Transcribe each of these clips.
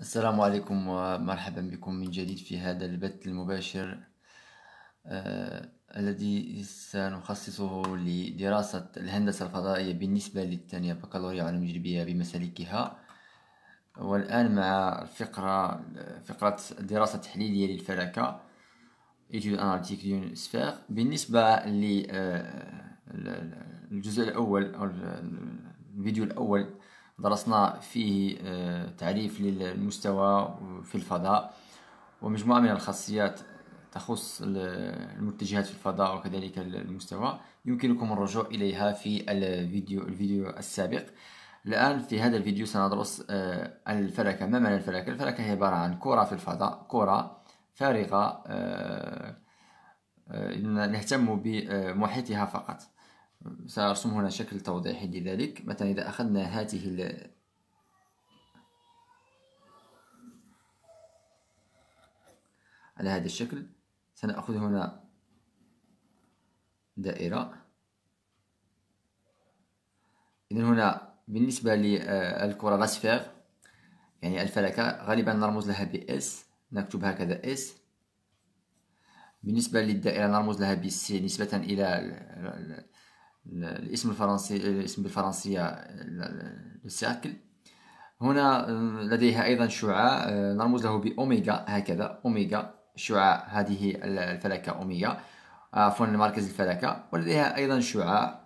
السلام عليكم ومرحبا بكم من جديد في هذا البث المباشر آه الذي سنخصصه لدراسة الهندسة الفضائية بالنسبة للثانية بكالوريا علوم جبرية بمسالكها. والآن مع فقرة فقرة دراسة تحليلية للفلكة بالنسبة للجزء الأول أو الفيديو الأول درسنا فيه آه، تعريف للمستوى في الفضاء ومجموعة من الخاصيات تخص المتجهات في الفضاء وكذلك المستوى. يمكنكم الرجوع إليها في الفيديو الفيديو السابق. الآن في هذا الفيديو سندرس آه، الفلكة. ما معنى الفلكة؟ الفلكة هي عبارة عن كرة في الفضاء كرة فارغة آه، نهتم بمحيطها فقط. سأرسم هنا شكل توضيحي لذلك. مثلا إذا أخذنا هذه ال على هذا الشكل سنأخذ هنا دائرة. إذن هنا بالنسبة للكرة لاسفير يعني الفلكة غالبا نرمز لها ب S نكتب هكذا S. بالنسبة للدائرة نرمز لها ب C نسبة إلى الاسم الفرنسي الاسم بالفرنسية السيركل هنا آه، لديها أيضا شعاع آه، نرمز له بأوميغا هكذا. أوميغا شعاع هذه الفلكة أوميغا. عفوا مركز الفلكة. ولديها أيضا شعاع.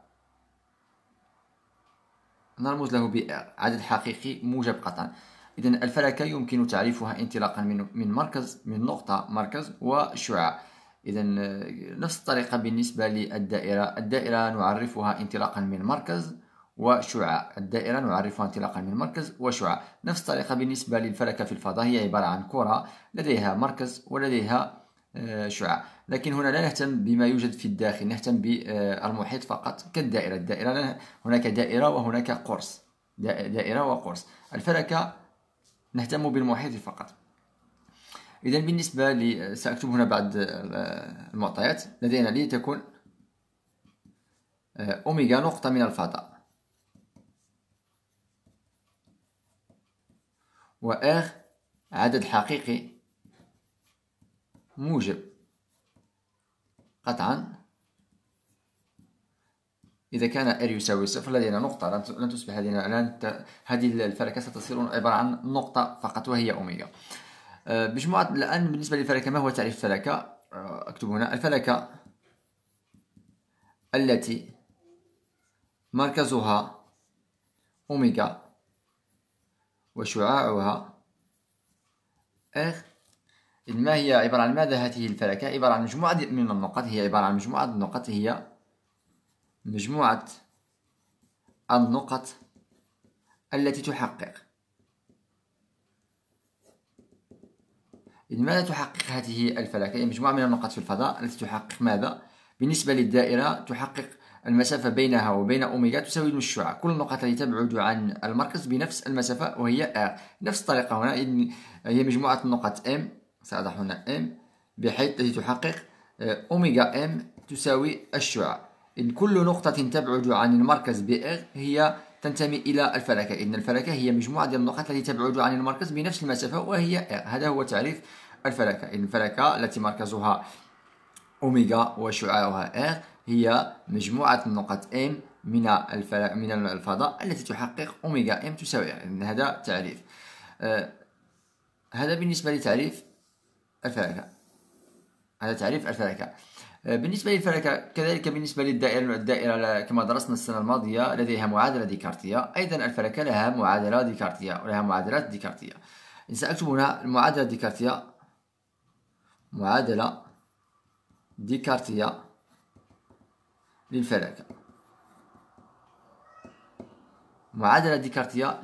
نرمز له بعدد حقيقي موجب قطعا إذا الفلكة يمكن تعريفها انطلاقا من من مركز من نقطة مركز وشعاع. إذا نفس الطريقة بالنسبة للدائرة. الدائرة نعرفها انطلاقا من مركز وشعاع. الدائرة نعرفها انطلاقا من مركز وشعاع. نفس الطريقة بالنسبة للفلكة في الفضاء. هي عبارة عن كرة لديها مركز ولديها آه، شعاع. لكن هنا لا نهتم بما يوجد في الداخل. نهتم بالمحيط فقط كالدائرة. الدائرة هناك دائرة وهناك قرص. دائرة وقرص. الفلكة نهتم بالمحيط فقط. إذا بالنسبة لي سأكتب هنا بعض المعطيات. لدينا لتكون آه، أوميغا نقطة من الفضاء. و R عدد حقيقي موجب. قطعا. إذا كان R يساوي صفر لدينا نقطة. لن تصبح لدينا هذه الفلكة ستصير عبارة عن نقطة فقط وهي أوميغا. مجموعة آه، الآن بالنسبة للفلكة ما هو تعريف الفلكة؟ آه، أكتب هنا. الفلكة التي مركزها أوميغا وشعاعها إغ ما هي عبارة عن ماذا هذه الفلكة؟ عبارة عن مجموعة من النقط. هي عبارة عن مجموعة النقط هي مجموعة النقط التي تحقق. لماذا تحقق هذه الفلكة؟ هي مجموعة من النقط في الفضاء التي تحقق ماذا؟ بالنسبة للدائرة تحقق المسافة بينها وبين أوميغا تساوي الشعاع كل النقط التي تبعد عن المركز بنفس المسافة وهي R نفس الطريقة هنا هي مجموعة النقط M سأضع هنا M بحيث التي تحقق أوميغا M تساوي الشعاع إن كل نقطة تبعد عن المركز ب R هي تنتمي إلى الفلكة. إن الفلكة هي مجموعة ديال النقط التي تبعد عن المركز بنفس المسافة وهي هذا هو تعريف الفلكة. إن الفلكة التي مركزها أوميغا وشعاعها R هي مجموعة النقط M من من الفضاء التي تحقق أوميغا M تساوي R هذا تعريف. آه هذا بالنسبة لتعريف الفلكة. هذا تعريف الفلكة. بالنسبة للفلكة كذلك بالنسبة للدائرة الدائرة كما درسنا السنة الماضية لديها معادلة ديكارتية. أيضا الفلكة لها معادلة ديكارتية ولها معادلات ديكارتية. إن سأكتب هنا المعادلة الديكارتية معادلة ديكارتية للفلكة معادلة ديكارتية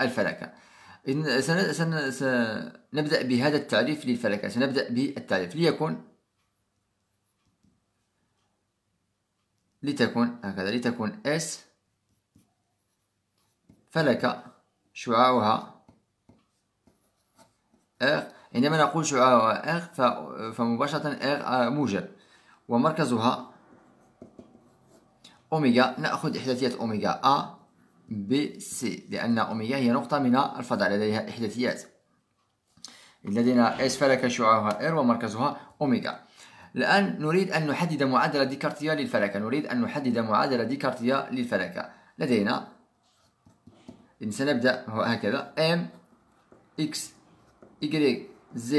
للفلكة سنبدأ بهذا التعريف للفلكة سنبدأ بالتعريف. ليكن لتكن هكذا لتكن S فلكة شعاعها R عندما نقول شعاع R فمباشرة R موجب. ومركزها أوميغا نأخذ إحداثيات أوميغا A B C لأن أوميغا هي نقطة من الفضاء لديها إحداثيات. لدينا S فلكة شعاعها R ومركزها اوميغا الآن نريد أن نحدد معادلة ديكارتية للفلكة. نريد أن نحدد معادلة ديكارتية للفلكة. لدينا سنبدأ هكذا m x y z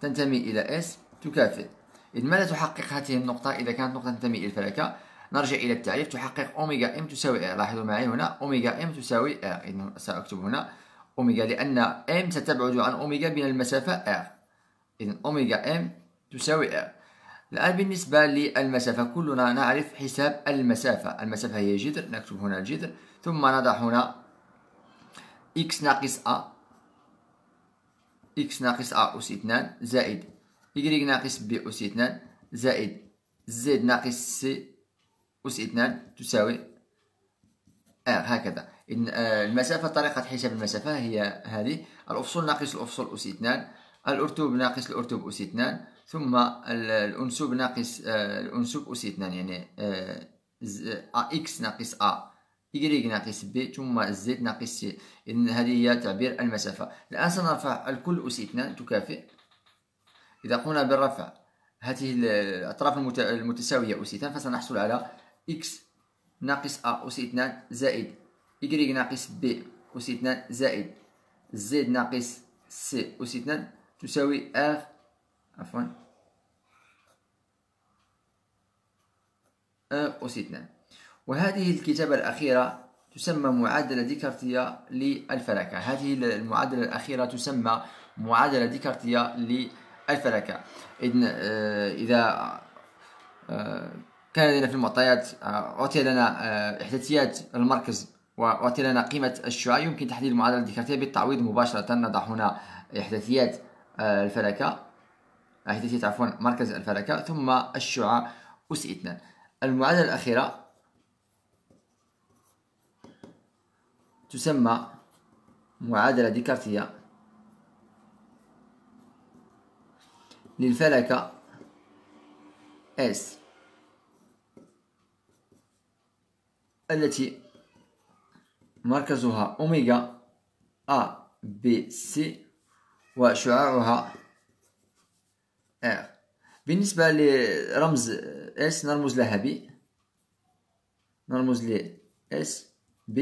تنتمي إلى s تكافئ. إذا ماذا تحقق؟ هذه النقطة. إذا كانت نقطة تنتمي إلى الفلكة نرجع إلى التعريف. تحقق أوميغا M تساوي r لاحظوا معي هنا أوميغا M تساوي r إذا سأكتب هنا أوميغا لأن M ستبعد عن أوميغا من المسافة r. إذا أوميغا M تساوي r الآن بالنسبة للمسافة كلنا نعرف حساب المسافة. المسافة هي جذر نكتب هنا الجذر ثم نضع هنا x ناقص a x ناقص a أس 2 زائد y ناقص b أس 2 زائد z ناقص c أس 2 تساوي r هكذا. إذن آه، المسافة طريقة حساب المسافة هي هذه. الأفصول ناقص الأفصول أس 2 الأرتوب ناقص الأرتوب أس 2 ثم الأنسوب ناقص آه، الأنسوب أس 2 يعني x آه، ناقص a y ناقص b ثم z ناقص c. إذن هذه هي تعبير المسافة. الآن سنرفع الكل أس 2 تكافئ. إذا قمنا بالرفع هذه الأطراف المتساوية أس 2 فسنحصل على x ناقص a أس 2 زائد y ناقص b أس 2 زائد z ناقص c أس 2 تساوي r عفوا. أس 2 وهذه الكتابة الأخيرة تسمى معادلة ديكارتية للفلكة. هذه المعادلة الأخيرة تسمى معادلة ديكارتية للفلكة. آه، إذا آه، كان لدينا في المعطيات أعطي لنا إحداثيات المركز وأعطي لنا قيمة الشعاع. يمكن تحديد المعادلة الديكارتية بالتعويض مباشرة. نضع هنا إحداثيات الفلكة. إحداثيات عفوا مركز الفلكة ثم الشعاع أس 2 المعادلة الأخيرة تسمى معادلة ديكارتية للفلكة S التي مركزها أوميغا A B C وشعاعها R بالنسبة لرمز S نرمز لها ب نرمز ل S ب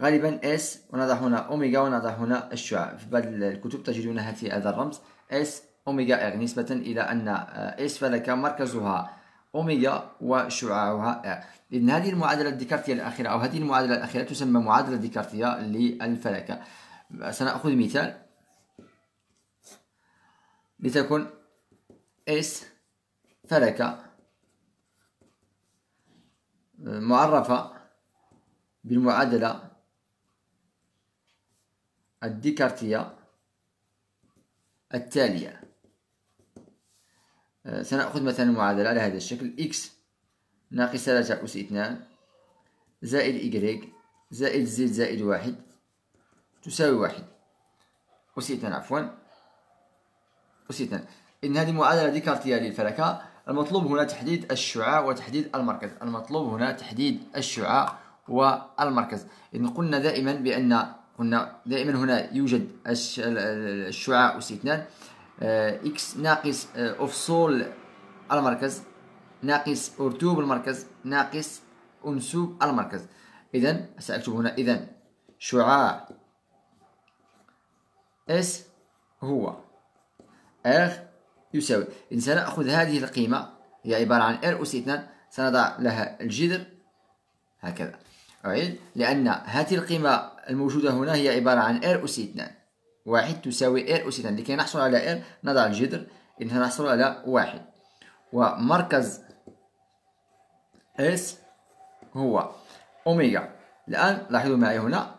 غالبا S ونضع هنا أوميغا ونضع هنا الشعاع. في بعض الكتب تجدون هذا الرمز. S أوميغا R نسبة إلى أن S فلكة مركزها أوميغا وشعاعها ار إذن هذه المعادلة الديكارتية الأخيرة أو هذه المعادلة الأخيرة تسمى معادلة ديكارتية للفلكة. سنأخذ مثال. لتكن اس فلكة. معرفة بالمعادلة الديكارتية التالية. آه، سنأخذ مثلا المعادلة على هذا الشكل. x ناقص 3 أس 2 زائد y زائد z زائد واحد تساوي واحد. أس 2 عفوا. أس 2 إن هذه معادلة ديكارتية للفلكة المطلوب هنا تحديد الشعاع وتحديد المركز. المطلوب هنا تحديد الشعاع والمركز. إن قلنا دائما بأن قلنا دائما هنا يوجد الشعاع أس 2 إكس ناقص آه، أفصول المركز. ناقص أرتوب المركز. ناقص أنسوب المركز. إذا سأكتب هنا إذا شعاع إس هو. R يساوي. إن سنأخذ هذه القيمة هي عبارة عن R أس 2 سنضع لها الجذر هكذا. أعيد. لأن هذه القيمة الموجودة هنا هي عبارة عن R أس 2 واحد تساوي R أس 2 لكي نحصل على R نضع الجذر. إذا نحصل على واحد. ومركز S هو أوميغا. الآن لاحظوا معي هنا.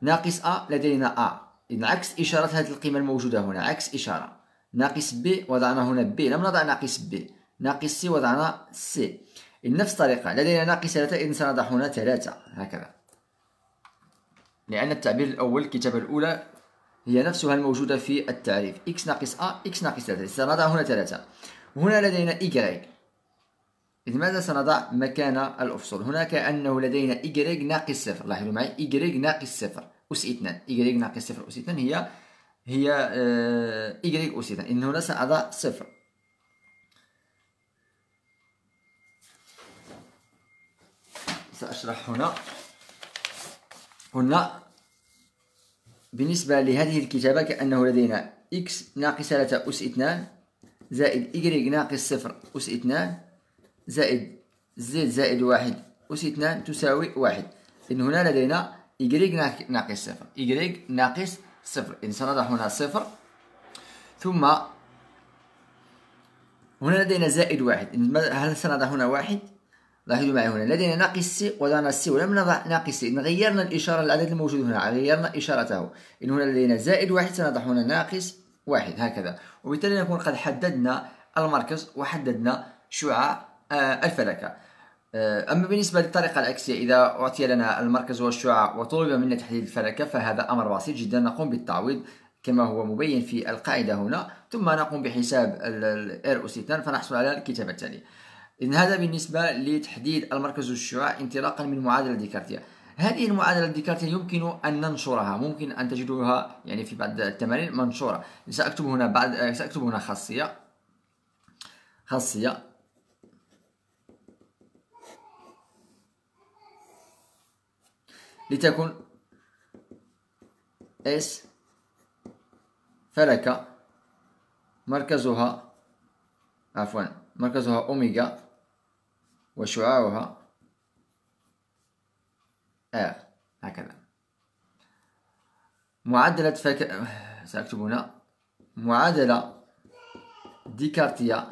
ناقص A لدينا A. إذا عكس إشارة هذه القيمة الموجودة هنا. عكس إشارة. ناقص B وضعنا هنا B لم نضع ناقص B ناقص C وضعنا C نفس الطريقة. لدينا ناقص ثلاثة إذن سنضع هنا ثلاثة. هكذا. لأن التعبير الأول الكتابة الأولى هي نفسها الموجودة في التعريف. x ناقص a x ناقص 3 سنضع هنا 3 وهنا لدينا y إذا ماذا سنضع؟ مكان الأفصول هنا كأنه لدينا y ناقص 0 لاحظوا معي y ناقص 0 أس 2 y ناقص 0 أس 2 هي هي إيكغيك أس اثنان إن هنا سأضع صفر. سأشرح هنا. هنا بالنسبة لهذه الكتابة كأنه لدينا x ناقص ثلاثة أس اثنان زائد y ناقص صفر أس اثنان زائد z زائد واحد أس اثنان تساوي واحد. إن هنا لدينا y ناقص صفر. Y ناقص صفر. إن سنضع هنا صفر. ثم هنا لدينا زائد واحد. هل سنضع هنا واحد؟ لاحظوا معي هنا. لدينا ناقص c وضعنا c ولم نضع ناقص c إذن غيرنا الإشارة العدد الموجود هنا غيرنا إشارته. إذن هنا لدينا زائد واحد سنضع هنا ناقص واحد. هكذا. وبالتالي نكون قد حددنا المركز وحددنا شعاع آه، الفلكة. أما بالنسبة للطريقة العكسية إذا أعطي لنا المركز والشعاع وطلب منا تحديد الفلكة فهذا أمر بسيط جدا. نقوم بالتعويض كما هو مبين في القاعدة هنا ثم نقوم بحساب ال R أس 2 فنحصل على الكتابة التالية إذن هذا بالنسبة لتحديد المركز والشعاع انطلاقا من معادلة ديكارتية هذه المعادلة الديكارتية يمكن أن ننشرها ممكن أن تجدوها يعني في بعض التمارين منشورة. سأكتب هنا بعد سأكتب هنا خاصية. خاصية. لتكن S فلك مركزها عفوا مركزها أوميغا وشعاعها R هكذا. معادلة فك... سأكتب هنا معادلة ديكارتية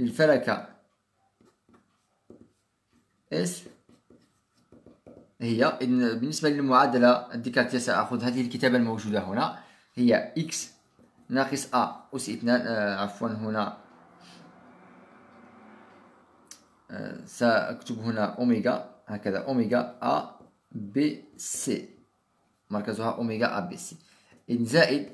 للفلكة S هي إن بالنسبة للمعادلة الديكارتية سأخذ هذه الكتابة الموجودة هنا. هي x ناقص a أس اثنان آه عفوا هنا. آه سأكتب هنا أوميغا. هكذا أوميغا a b c مركزها أوميغا a b c إذن زائد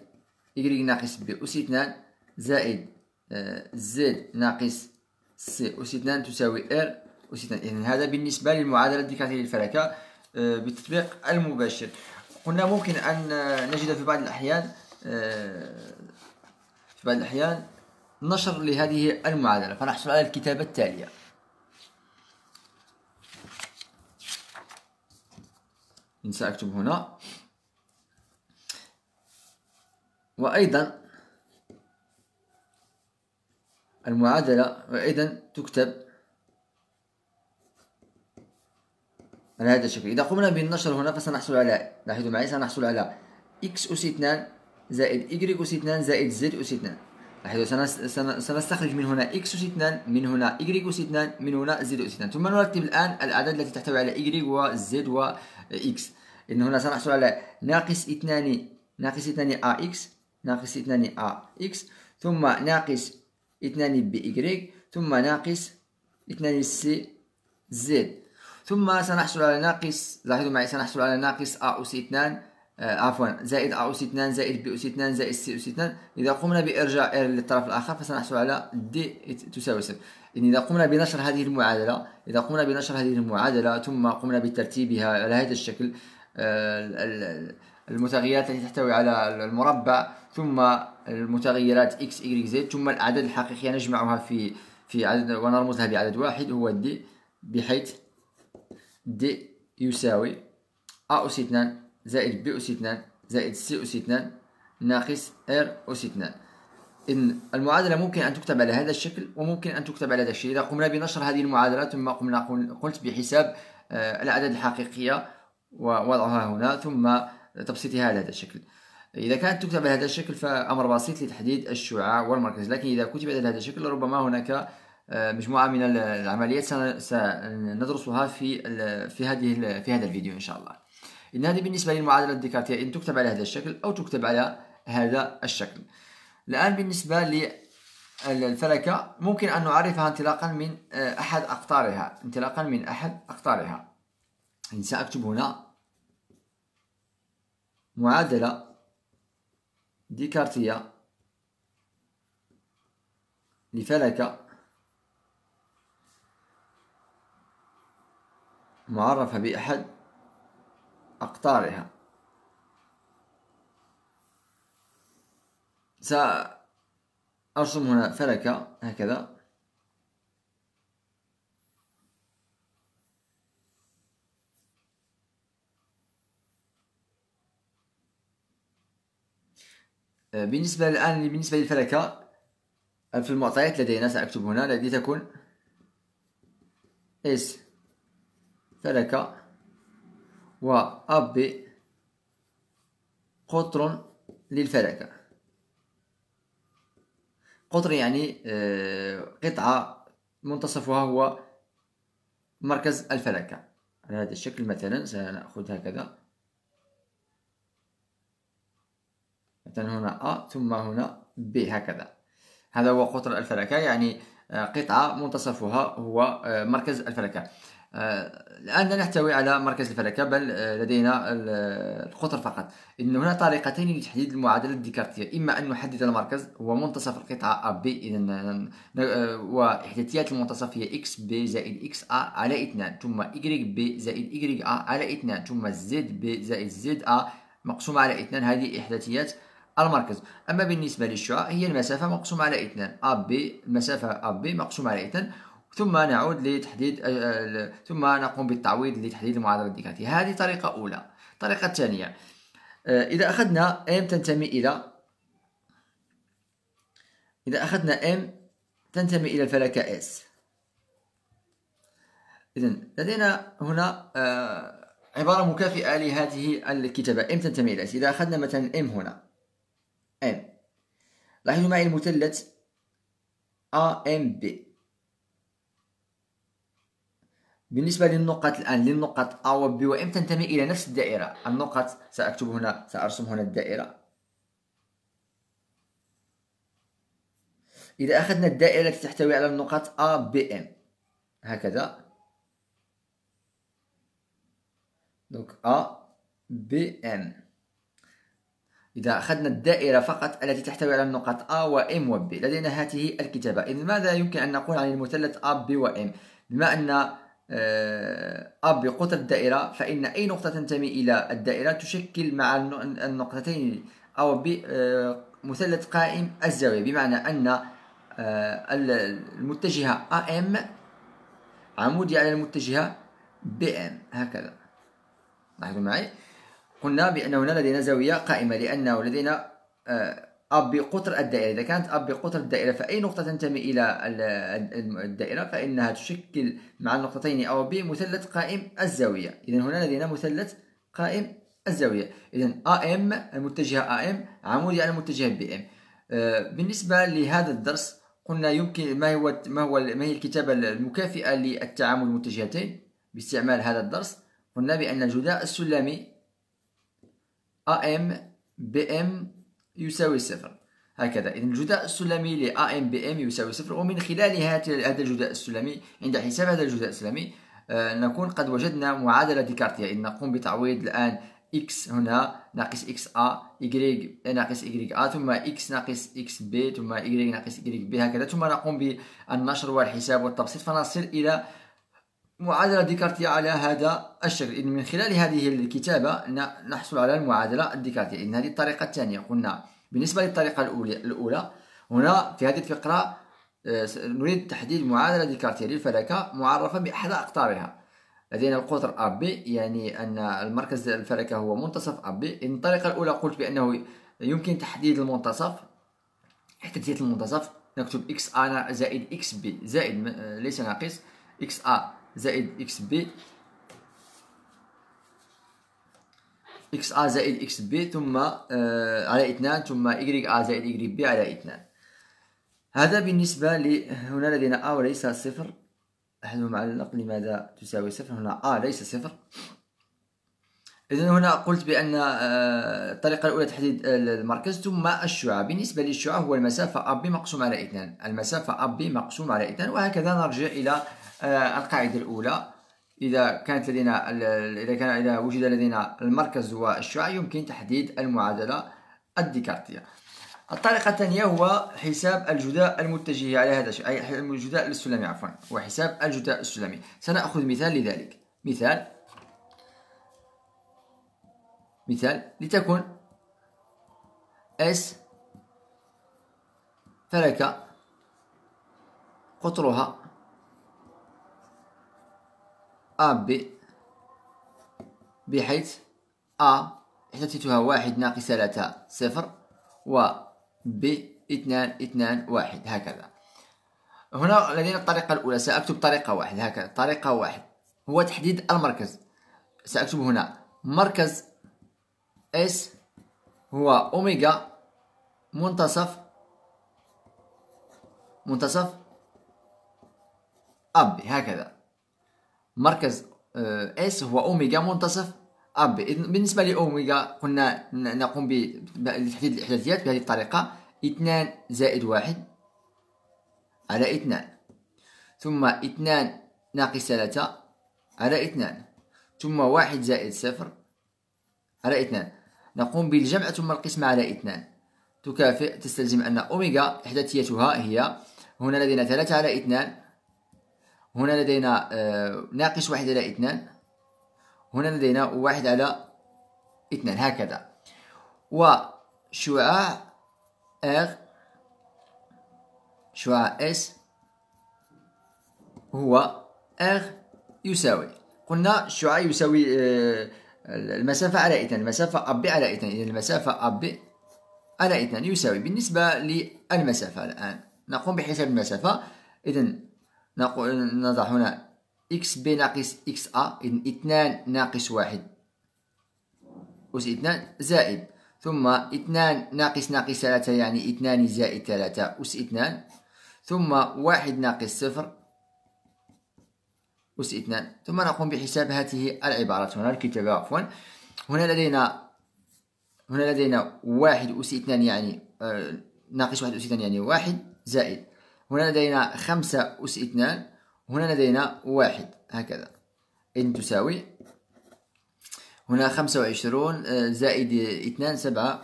y ناقص b أس اثنان زائد آه زد ناقص سي أس اثنان تساوي R أس اثنان إذن هذا بالنسبة للمعادلة الديكارتية للفلكة بالتطبيق المباشر. قلنا ممكن أن نجد في بعض الأحيان آه، في بعض الأحيان نشر لهذه المعادلة. فنحصل على الكتابة التالية. سأكتب هنا. وأيضا المعادلة وأيضا تكتب على هذا الشكل إذا قمنا بالنشر هنا فسنحصل على لاحظوا معي سنحصل على x أس 2 زائد y أس 2 زائد z أس 2 لاحظوا سنستخرج من هنا x أس 2 من هنا y أس 2 من هنا z أس 2 ثم نرتب الآن الأعداد التي تحتوي على y و z و x. إن هنا سنحصل على ناقص 2 ناقص 2 ax ناقص 2 ax ثم ناقص 2 by ثم ناقص 2 c z. ثم سنحصل على ناقص لاحظوا معي سنحصل على ناقص أ أس 2 آه عفوا زائد أ أس 2 زائد ب أس 2 زائد سي أس 2 إذا قمنا بإرجاع R للطرف الآخر فسنحصل على د تساوي صفر. إن إذا قمنا بنشر هذه المعادلة إذا قمنا بنشر هذه المعادلة ثم قمنا بترتيبها على هذا الشكل آه المتغيرات التي تحتوي على المربع ثم المتغيرات x y z ثم الأعداد الحقيقية نجمعها في في عدد ونرمزها بعدد واحد هو d بحيث d يساوي a أس 2 زائد b أس 2 زائد c أس 2 ناقص R أس 2 إذن المعادلة ممكن أن تكتب على هذا الشكل وممكن أن تكتب على هذا الشكل إذا قمنا بنشر هذه المعادلة ثم قمنا قلت بحساب آه، الأعداد الحقيقية ووضعها هنا ثم تبسيطها على هذا الشكل. إذا كانت تكتب على هذا الشكل فأمر بسيط لتحديد الشعاع والمركز. لكن إذا كتبت على هذا الشكل ربما هناك آه، مجموعة من العمليات سندرسها في في هذه في هذا الفيديو إن شاء الله. إن هذه بالنسبة للمعادلة الديكارتية إن تكتب على هذا الشكل أو تكتب على هذا الشكل. الآن بالنسبة للفلكة ممكن أن نعرفها انطلاقا من آه، أحد أقطارها انطلاقا من أحد أقطارها. سأكتب هنا معادلة ديكارتية لفلكة معرفة بأحد أقطارها. سأرسم هنا فلكة هكذا. بالنسبة الآن بالنسبة للفلكة في المعطيات لدينا سأكتب هنا لتكن إس. فلكة و أب قطر للفلكة قطر يعني آه، قطعة منتصفها هو مركز الفلكة على هذا الشكل مثلا سنأخذ هكذا. مثلا هنا A ثم هنا B هكذا. هذا هو قطر الفلكة يعني آه، قطعة منتصفها هو آه، مركز الفلكة الآن لا نحتوي على مركز الفلكة بل لدينا القطر فقط. إذن هنا طريقتين لتحديد المعادلة الديكارتية إما أن نحدد المركز هو منتصف القطعة AB إذا وإحداثيات المنتصف هي XB زائد XA على اثنان ثم YB زائد A على اثنان ثم ZB زائد A مقسومة على اثنان. هذه إحداثيات المركز. أما بالنسبة للشعاع هي المسافة مقسومة على اثنان أ بي المسافة أ بي مقسومة على اثنان ثم نعود لتحديد آه، آه، ثم نقوم بالتعويض لتحديد المعادلة الديكارتية هذه طريقة أولى. الطريقة الثانية آه، إذا أخذنا M تنتمي إلى إذا أخذنا M تنتمي إلى الفلكة S. إذا لدينا هنا عبارة مكافئة لهذه الكتابة. M تنتمي إلى S. إذا أخذنا مثلا M هنا M. لاحظوا معي المثلث AMB بالنسبة للنقط الآن للنقط A و B و M تنتمي إلى نفس الدائرة النقط سأكتب هنا سأرسم هنا الدائرة. إذا أخذنا الدائرة التي تحتوي على النقط A B M هكذا. دونك A B M. إذا أخذنا الدائرة فقط التي تحتوي على النقاط A و M و B لدينا هذه الكتابة. إذا ماذا يمكن أن نقول عن المثلث A B و M بما أن آه، A بقطر الدائرة فإن أي نقطة تنتمي إلى الدائرة تشكل مع النقطتين A و B آه، مثلث قائم الزاوية بمعنى أن آه، المتجهة AM عمودي على المتجهة BM هكذا. لاحظوا معي؟ قلنا بأن هنا لدينا زاوية قائمة لأنه لدينا أب بقطر الدائرة. إذا كانت أب بقطر الدائرة فأي نقطة تنتمي إلى الدائرة فإنها تشكل مع النقطتين أو ب مثلث قائم الزاوية. إذا هنا لدينا مثلث قائم الزاوية. إذا AM المتجهة AM عمودي على المتجه BM آه، بالنسبة لهذا الدرس قلنا يمكن ما هو ما هو ما هي الكتابة المكافئة للتعامل المتجهتين باستعمال هذا الدرس. قلنا بأن الجداء السلمي AM BM يساوي صفر. هكذا. إذا الجداء السلمي ل AM BM يساوي صفر ومن خلال هذا الجداء السلمي عند حساب هذا الجداء السلمي آه، نكون قد وجدنا معادلة ديكارتية إذ نقوم بتعويض الآن x هنا ناقص x a y ناقص y a ثم x ناقص x b ثم y ناقص y b هكذا. ثم نقوم بالنشر والحساب والتبسيط. فنصل إلى معادلة ديكارتية على هذا الشكل. إن من خلال هذه الكتابة نحصل على المعادلة الديكارتية. إن هذه الطريقة الثانية. قلنا بالنسبة للطريقة الأولى هنا في هذه الفقرة آه، نريد تحديد معادلة ديكارتية للفلكة معرفة بأحد أقطارها. لدينا القطر AB يعني أن المركز الفلكة هو منتصف AB إذن الطريقة الأولى قلت بأنه يمكن تحديد المنتصف إحداثيات المنتصف. نكتب XA زائد XB زائد آه، ليس ناقص. XA زائد XB. XA زائد XB ثم آه على اثنان ثم YA زائد YB على اثنان. هذا بالنسبة ل هنا لدينا A وليس صفر. أحد معلق لماذا تساوي صفر؟ هنا آ ليس صفر. إذا هنا قلت بأن آه، الطريقة الأولى تحديد المركز ثم الشعاع. بالنسبة للشعاع هو المسافة أب مقسوم على اثنان. المسافة أب مقسوم على اثنان وهكذا نرجع إلى آه، القاعدة الأولى. إذا كانت لدينا إذا كان إذا وجد لدينا المركز والشعاع يمكن تحديد المعادلة الديكارتية. الطريقة الثانية هو حساب الجداء المتجه على هذا الشيء أي الجداء السلمي عفوا وحساب الجداء السلمي. سنأخذ مثال لذلك. مثال. مثال لتكن S فلك قطرها ب بحيث أ احدثتها واحد ناقص ثلاثة صفر و ب اثنان اثنان واحد هكذا. هنا لدينا الطريقة الأولى سأكتب طريقة واحد هكذا طريقة واحد. هو تحديد المركز. سأكتب هنا مركز S هو أوميغا منتصف منتصف AB هكذا. مركز S هو اوميغا منتصف. AB بالنسبة لاوميغا قلنا نقوم بتحديد الإحداثيات بهذه الطريقة. اثنان زائد واحد على اثنان. ثم اثنان ناقص ثلاثة على اثنان. ثم واحد زائد صفر على اثنان. نقوم بالجمع ثم القسمة على اثنان. تكافئ تستلزم أن أوميغا إحداثيتها هي هنا لدينا ثلاثة على اثنان. هنا لدينا آه، ناقص واحد على اثنان. هنا لدينا واحد على اثنان هكذا. وشعاع R شعاع S هو R يساوي. قلنا الشعاع يساوي آه، المسافة على اثنان المسافة أب على اثنان. إذا المسافة أب على اثنان يساوي بالنسبة للمسافة الآن. نقوم بحساب المسافة. إذا نضع هنا XB ناقص XA إذن اثنان ناقص واحد. أس اثنان؟ زائد. ثم اثنان ناقص ناقص ثلاثة يعني اثنان زائد ثلاثة. أس اثنان؟ ثم واحد ناقص صفر. أس اثنان؟ ثم نقوم بحساب هذه العبارات هنا الكتابة عفوا. هنا لدينا هنا لدينا واحد أس اثنان يعني؟ آه ناقص واحد أس اثنان يعني؟ واحد زائد. هنا لدينا خمسة أس اثنان هنا لدينا واحد هكذا. إن تساوي هنا خمسة وعشرون آه، زائد اثنان سبعة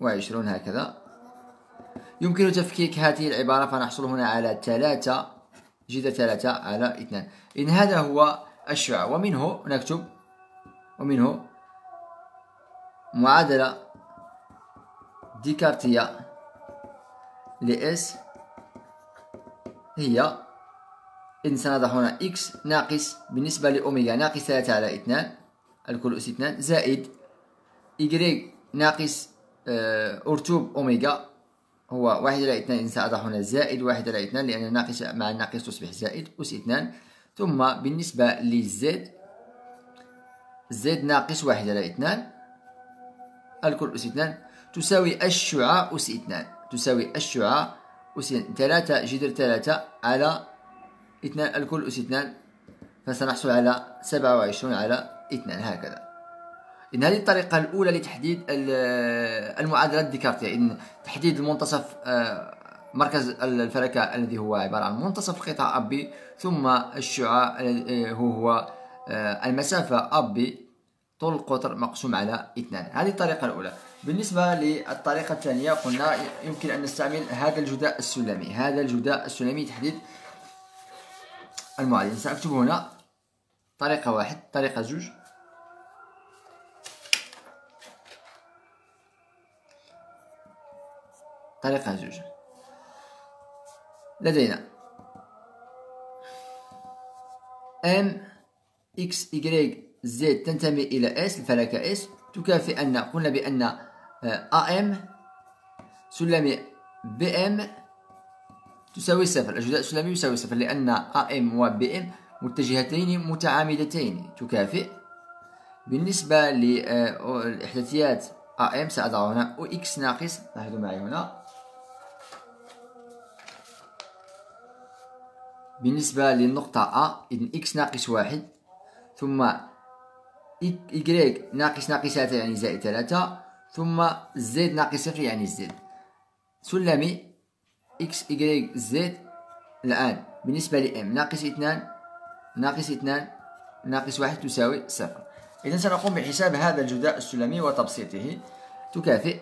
وعشرون هكذا. يمكن تفكيك هذه العبارة فنحصل هنا على ثلاثة جذر ثلاثة على اثنان. إن هذا هو الشعاع ومنه نكتب ومنه معادلة ديكارتية لإس هي إن سنضع هنا إكس ناقص بالنسبة لأوميغا ناقص ثلاثة على اثنان الكل أس اثنان زائد إيجريك ناقص آه، أرتوب أوميغا هو واحد على اثنان إن سأضع هنا زائد واحد على اثنان لأن الناقص مع الناقص تصبح زائد أس اثنان. ثم بالنسبة للزد زد ناقص واحد على اثنان الكل أس اثنان. تساوي الشعاع أس اثنان. تساوي الشعاع أس ثلاثة جذر ثلاثة على اثنان الكل أس اثنان. فسنحصل على سبعة وعشرون على اثنان هكذا. إن هذه الطريقة الأولى لتحديد المعادلات الديكارتية. إن تحديد المنتصف آه، مركز الفلكة الذي هو عبارة عن منتصف القطاع أبي ثم الشعاع آه، هو هو آه، المسافة أبي طول القطر مقسوم على اثنان. هذه الطريقة الأولى. بالنسبة للطريقة الثانية قلنا يمكن أن نستعمل هذا الجداء السلمي. هذا الجداء السلمي تحديد المعادلة. سأكتب هنا طريقة واحد طريقة زوج. طريقة زوج. لدينا M x y z تنتمي إلى s الفلكة s. تكافئ أن قلنا بأن M سلمي M تساوي صفر. الجداء السلمي يساوي صفر لأن M و M متجهتين متعامدتين. تكافئ. بالنسبة للإحداثيات M سأضع هنا x ناقص. لاحظوا معي هنا. بالنسبة للنقطة أ إذن إكس ناقص واحد ثم إيكغيك ناقص ناقص ثلاثة يعني زائد ثلاثة ثم زد ناقص صفر يعني زد سلمي إكس إيكغيك زد الآن بالنسبة لإم ناقص اثنان ناقص اثنان ناقص واحد تساوي صفر. إذا سنقوم بحساب هذا الجداء السلمي وتبسيطه. تكافئ.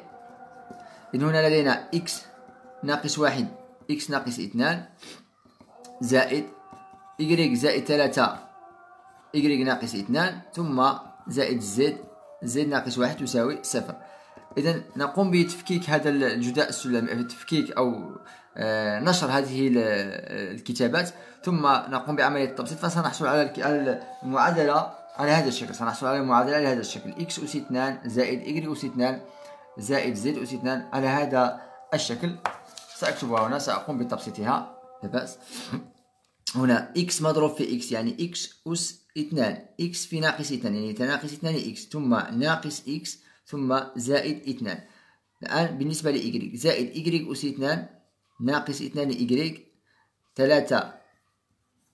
إذن هنا لدينا إكس ناقص واحد إكس ناقص اثنان زائد إيكغيك زائد ثلاثة إيكغيك ناقص اثنان ثم زائد زد زد ناقص واحد تساوي صفر. إذا نقوم بتفكيك هذا الجداء السلمي تفكيك أو آه، نشر هذه الكتابات ثم نقوم بعملية التبسيط فسنحصل على المعادلة على هذا الشكل. سنحصل على المعادلة على هذا الشكل. X أس 2 زائد y أس 2 زائد z أس 2 على هذا الشكل. سأكتبها هنا سأقوم بتبسيطها. لا بأس. هنا x مضروب في x يعني x أس 2 x في ناقص 2 يعني تناقص 2 x ثم ناقص x ثم زائد 2 الآن بالنسبة ل y زائد y أس 2 ناقص 2 y 3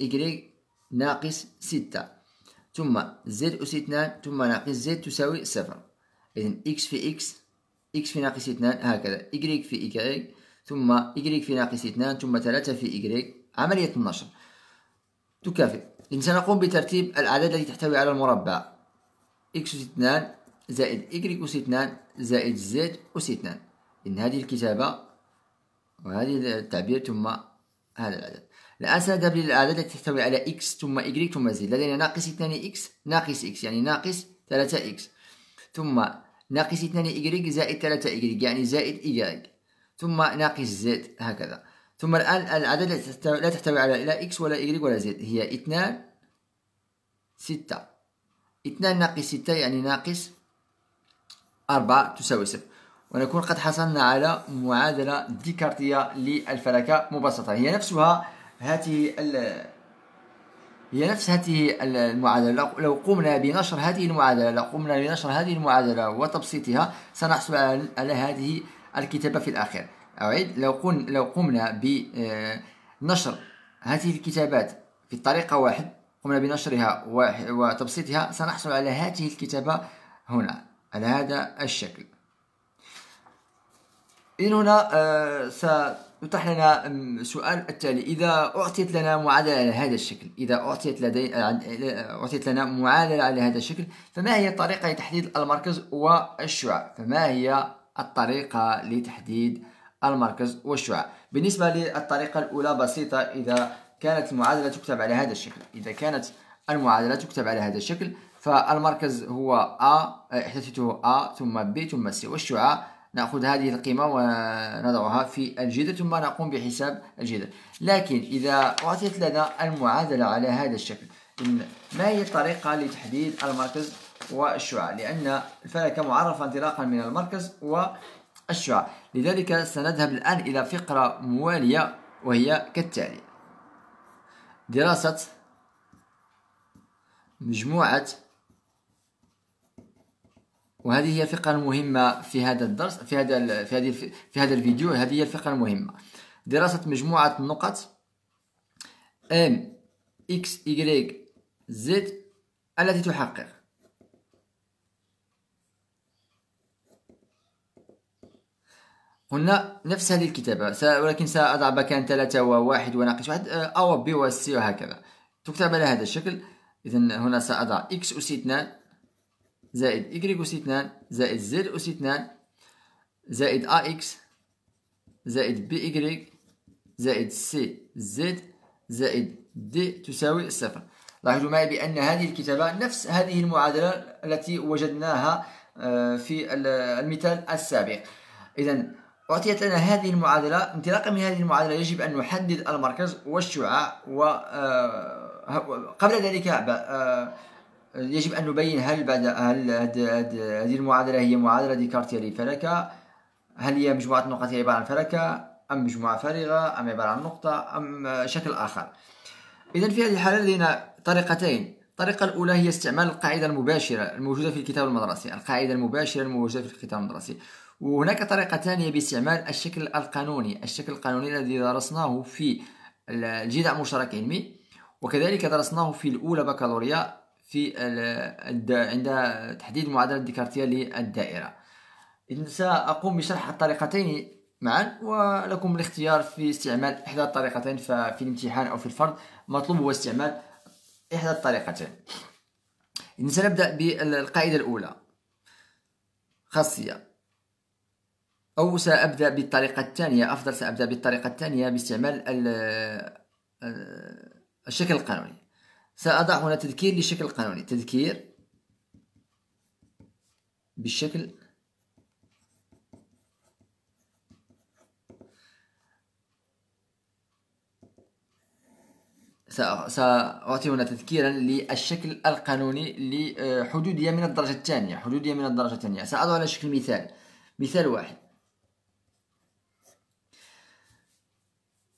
y ناقص 6 ثم z أس 2 ثم ناقص z تساوي صفر. إذن x في x x في ناقص 2 هكذا. y في y ثم y في ناقص 2 ثم 3 في y عملية النشر. تكافئ. إن سنقوم بترتيب الأعداد التي تحتوي على المربع. x أس 2 زائد y أس 2 زائد z أس 2 إن هذه الكتابة وهذه التعبير ثم هذا العدد. الآن سنذهب للأعداد التي تحتوي على x ثم y ثم z لدينا ناقص 2 x ناقص x يعني ناقص 3 x ثم ناقص 2 y زائد 3 y يعني زائد y ثم ناقص z هكذا. ثم الآن الأعداد لا تحتوي على لا x ولا y ولا z هي 2 6 2 ناقص 6 يعني ناقص 4 تساوي صفر. ونكون قد حصلنا على معادلة ديكارتية للفلكة مبسطة. هي نفسها هذه هي نفس هذه المعادلة. لو قمنا بنشر هذه المعادلة لو قمنا بنشر هذه المعادلة وتبسيطها سنحصل على هذه الكتابة في الأخير. أعيد. لو قمنا لو قمنا بنشر هذه الكتابات في طريقة واحد قمنا بنشرها وتبسيطها سنحصل على هذه الكتابة هنا. على هذا الشكل. إذن هنا آه، سيطرح لنا سؤال التالي. إذا أعطيت لنا معادلة على هذا الشكل إذا أعطيت لدي أعطيت لنا معادلة على هذا الشكل فما هي الطريقة لتحديد المركز والشعاع؟ فما هي الطريقة لتحديد المركز والشعاع؟ بالنسبة للطريقة الأولى بسيطة إذا كانت المعادلة تكتب على هذا الشكل إذا كانت المعادلة تكتب على هذا الشكل فالمركز هو A احداثيته A ثم B ثم C. والشعاع نأخذ هذه القيمة ونضعها في الجدر ثم نقوم بحساب الجدر لكن إذا أعطيت لنا المعادلة على هذا الشكل ما هي الطريقة لتحديد المركز والشعاع لأن الفلكة معرفة انطلاقا من المركز والشعاع لذلك سنذهب الآن إلى فقرة موالية وهي كالتالي دراسة مجموعة وهذه هي الفقرة المهمة في هذا الدرس في هذا في هذه في هذا الفيديو. هذه هي الفقرة المهمة. دراسة مجموعة النقط M X Y Z التي تحقق. قلنا نفس هذه الكتابة. ولكن سأضع مكان ثلاثة وواحد وناقص واحد. أو بي وسي وهكذا. تكتب على هذا الشكل. إذا هنا سأضع X أس 2 زائد y أس 2 زائد z أس 2 زائد ax زائد by زائد c z زائد d تساوي صفر لاحظوا معي بأن هذه الكتابة نفس هذه المعادلة التي وجدناها آه، في المثال السابق. إذا أعطيت لنا هذه المعادلة انطلاقا من هذه المعادلة يجب أن نحدد المركز والشعاع وقبل آه، ذلك آه، يجب أن نبين هل بعد هل هذه المعادلة هي معادلة ديكارتية لفلكة هل هي مجموعة نقط هي عبارة عن فلكة؟ أم مجموعة فارغة؟ أم عبارة عن نقطة؟ أم شكل آخر. إذا في هذه الحالة لدينا طريقتين. الطريقة الأولى هي استعمال القاعدة المباشرة الموجودة في الكتاب المدرسي القاعدة المباشرة الموجودة في الكتاب المدرسي. وهناك طريقة ثانية باستعمال الشكل القانوني الشكل القانوني الذي درسناه في الجدع مشترك علمي وكذلك درسناه في الأولى بكالوريا في عند تحديد المعادلة الديكارتية للدائرة. إذن سأقوم بشرح الطريقتين معا ولكم الاختيار في استعمال إحدى الطريقتين ففي الامتحان أو في الفرض مطلوب هو استعمال إحدى الطريقتين. إذن سنبدأ بالقاعدة الأولى. خاصية. أو سأبدأ بالطريقة الثانية أفضل سأبدأ بالطريقة الثانية باستعمال الشكل القانوني. سأضع هنا تذكير لشكل قانوني. تذكير بالشكل سأعطي هنا تذكيرا للشكل القانوني لحدودية من الدرجة الثانية. حدودية من الدرجة الثانية. سأضع على شكل مثال. مثال واحد.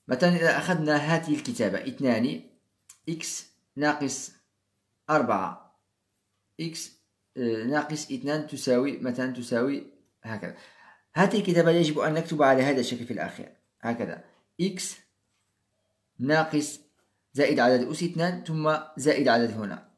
مثلا إذا أخذنا هذه الكتابة. اثنان. إكس ناقص أربعة إكس آه، ناقص اثنان تساوي مثلا تساوي هكذا. هذه الكتابة يجب أن نكتب على هذا الشكل في الأخير. هكذا. إكس ناقص زائد عدد أس اثنان ثم زائد عدد هنا.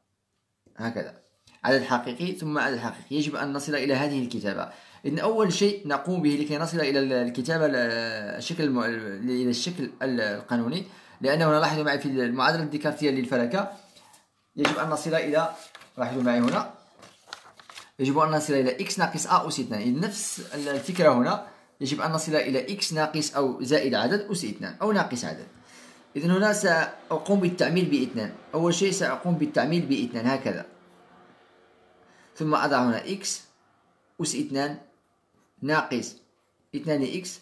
هكذا. عدد حقيقي ثم عدد حقيقي. يجب أن نصل إلى هذه الكتابة. إن أول شيء نقوم به لكي نصل إلى الكتابة الشكل. إلى الشكل القانوني لأنه لاحظوا معي في المعادلة الديكارتية للفلكة يجب أن نصل إلى لاحظوا معي هنا يجب أن نصل إلى x ناقص a أس 2 إذن نفس الفكرة هنا يجب أن نصل إلى x ناقص أو زائد عدد أس 2 أو ناقص عدد. إذن هنا سأقوم بالتعميل باثنان أول شيء سأقوم بالتعميل باثنان هكذا. ثم أضع هنا x أس 2 ناقص 2 إكس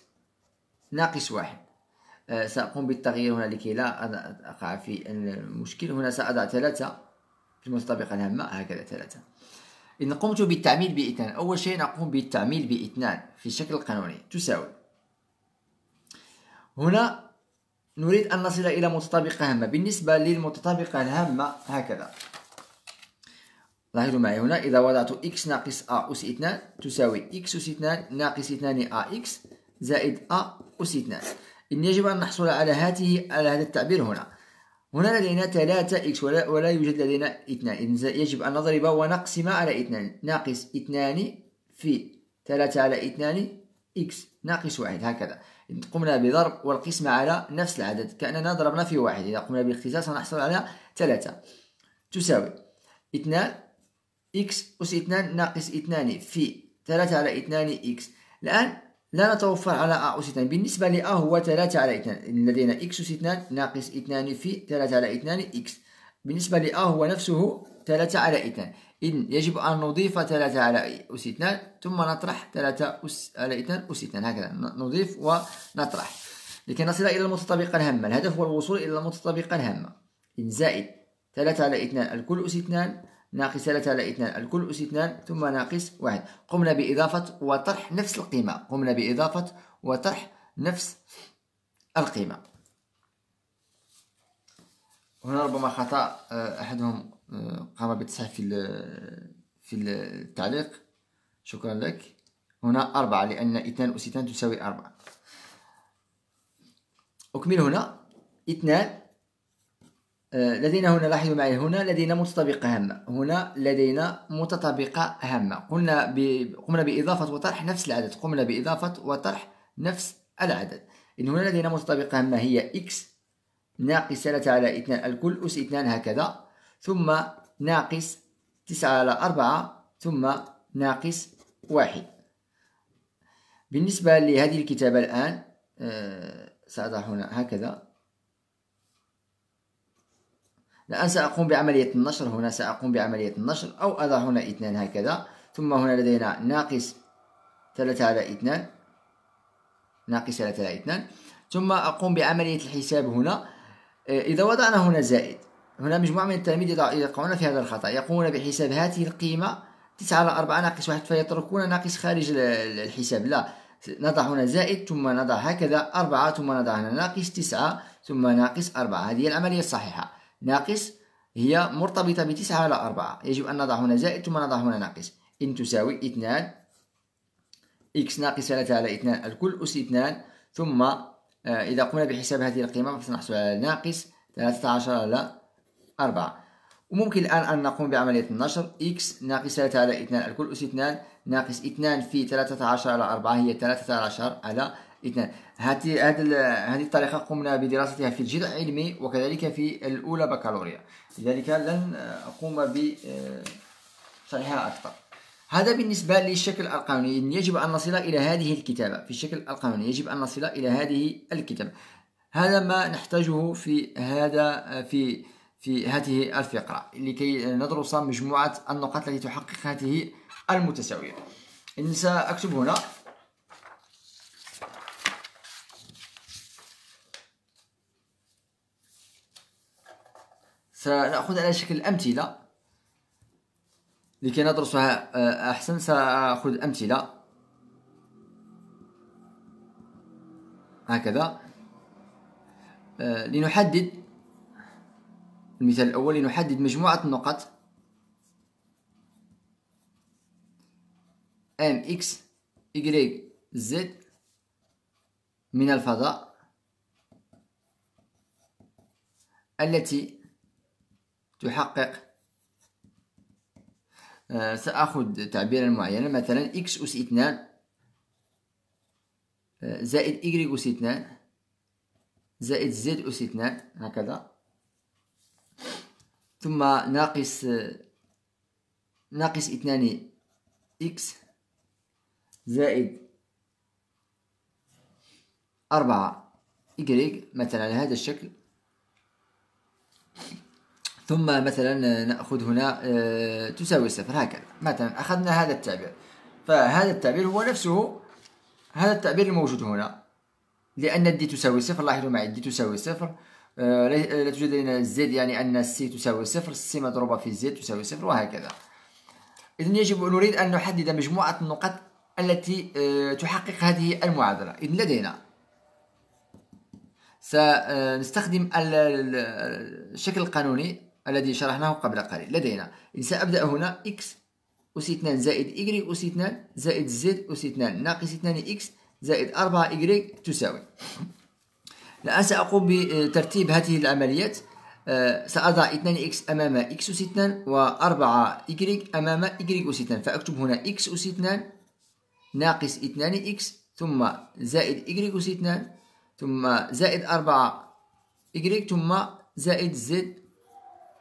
ناقص واحد. سأقوم بالتغيير هنا لكي لا أقع في المشكل هنا سأضع ثلاثة في المتطابقة الهامة هكذا ثلاثة. إن قمت بالتعميل بإثنان أول شيء نقوم بالتعميل بإثنان في الشكل القانوني. تساوي. هنا نريد أن نصل إلى متطابقة هامة. بالنسبة للمتطابقة الهامة هكذا. لاحظوا معي هنا إذا وضعت x ناقص a أس 2 تساوي x أس 2 ناقص 2 ax زائد a أس 2 إن يجب أن نحصل على هذه على هذا التعبير هنا. هنا لدينا 3 x ولا, ولا يوجد لدينا 2 إذن يجب أن نضرب ونقسم على 2 ناقص 2 في 3 على 2 x ناقص 1 هكذا. قمنا بضرب والقسمة على نفس العدد. كأننا ضربنا في واحد. إذا قمنا بالاختصاص سنحصل على 3 تساوي 2 x أس 2 ناقص 2 في 3 على 2 x الآن لا نتوفر على a أس 2 بالنسبة ل a هو 3 على 2 لدينا x أس 2 ناقص 2 في 3 على 2 x بالنسبة ل a هو نفسه 3 على 2 إذن يجب أن نضيف 3 على أس 2 ثم نطرح 3 أس على 2 أس 2 هكذا نضيف ونطرح. لكي نصل إلى المتطابقة الهامة. الهدف هو الوصول إلى المتطابقة الهامة. إن زائد 3 على 2 الكل أس 2 ناقص 3 على 2 الكل أس 2 ثم ناقص 1 قمنا بإضافة وطرح نفس القيمة. قمنا بإضافة وطرح نفس القيمة. هنا ربما خطأ آه، أحدهم آه، قام بالتصحيح في في التعليق. شكرا لك. هنا أربعة لأن اثنان أس اثنان تساوي أربعة. أكمل هنا. اثنان لدينا هنا لاحظوا معي هنا لدينا متطابقة هامة هنا لدينا متطابقة هامة قلنا ب... قمنا بإضافة وطرح نفس العدد. قمنا بإضافة وطرح نفس العدد. إن هنا لدينا متطابقة هامة هي x ناقص 3 على 2 الكل أس 2 هكذا. ثم ناقص 9 على 4 ثم ناقص 1 بالنسبة لهذه الكتابة الآن آه، سأضع هنا هكذا. الآن سأقوم بعملية النشر هنا سأقوم بعملية النشر أو أضع هنا اثنان هكذا. ثم هنا لدينا ناقص ثلاثة على اثنان ناقص ثلاثة على اثنان ثم أقوم بعملية الحساب هنا. آه، إذا وضعنا هنا زائد. هنا مجموعة من التلاميذ يقعون في هذا الخطأ. يقومون بحساب هذه القيمة تسعة على أربعة ناقص واحد فيتركون ناقص خارج الحساب. لا نضع هنا زائد ثم نضع هكذا أربعة ثم نضع هنا ناقص تسعة ثم ناقص أربعة. هذه العملية الصحيحة. ناقص هي مرتبطة بتسعة على أربعة. يجب أن نضع هنا زائد ثم نضع هنا ناقص. إذن تساوي اثنان. x ناقص ثلاثة على اثنان الكل أس اثنان. ثم آه، إذا قمنا بحساب هذه القيمة فسنحصل على ناقص ثلاثة عشر على أربعة. وممكن الآن أن نقوم بعملية النشر x ناقص ثلاثة على اثنان الكل أس اثنان. ناقص اثنان في ثلاثة عشر على أربعة هي ثلاثة عشر على إثنان. هذه هذه الطريقة قمنا بدراستها في الجذع العلمي وكذلك في الأولى بكالوريا. لذلك لن أقوم بشرحها أكثر. هذا بالنسبة للشكل القانوني. يجب أن نصل إلى هذه الكتابة. في الشكل القانوني يجب أن نصل إلى هذه الكتابة. هذا ما نحتاجه في هذا في في هذه الفقرة. لكي ندرس مجموعة النقاط التي تحقق هذه المتساوية. إن سأكتب هنا. سنأخذ على شكل أمثلة. لكي ندرسها آه، أحسن سأخذ أمثلة. هكذا. آه، لنحدد. المثال الأول لنحدد مجموعة النقط ام إكس y z من الفضاء التي تحقق. آه، سأخذ تعبيرا معينا. مثلا x أس 2 آه، زائد y أس 2 زائد z أس 2 هكذا. ثم ناقص ناقص 2 x زائد أربعة y. مثلا على هذا الشكل. ثم مثلا نأخذ هنا آه، تساوي صفر هكذا. مثلا أخذنا هذا التعبير. فهذا التعبير هو نفسه هذا التعبير الموجود هنا. لأن ال d تساوي صفر لاحظوا معي ال d تساوي صفر. آه، لا توجد لنا ال z يعني أن ال c تساوي صفر ال c مضروبة في ال z تساوي صفر وهكذا. إذن يجب نريد أن نحدد مجموعة النقط التي آه، تحقق هذه المعادلة. إذن لدينا. سنستخدم الشكل القانوني. الذي شرحناه قبل قليل. لدينا سأبدأ هنا x أس 2 زائد y أس 2 زائد z أس 2 ناقص 2 x زائد 4 y تساوي. الآن سأقوم بترتيب هذه العمليات. آه، سأضع 2x أمام x أس 2 و4y أمام y أس 2 فأكتب هنا x أس 2 ناقص 2x ثم زائد y أس 2 ثم زائد 4 y ثم زائد z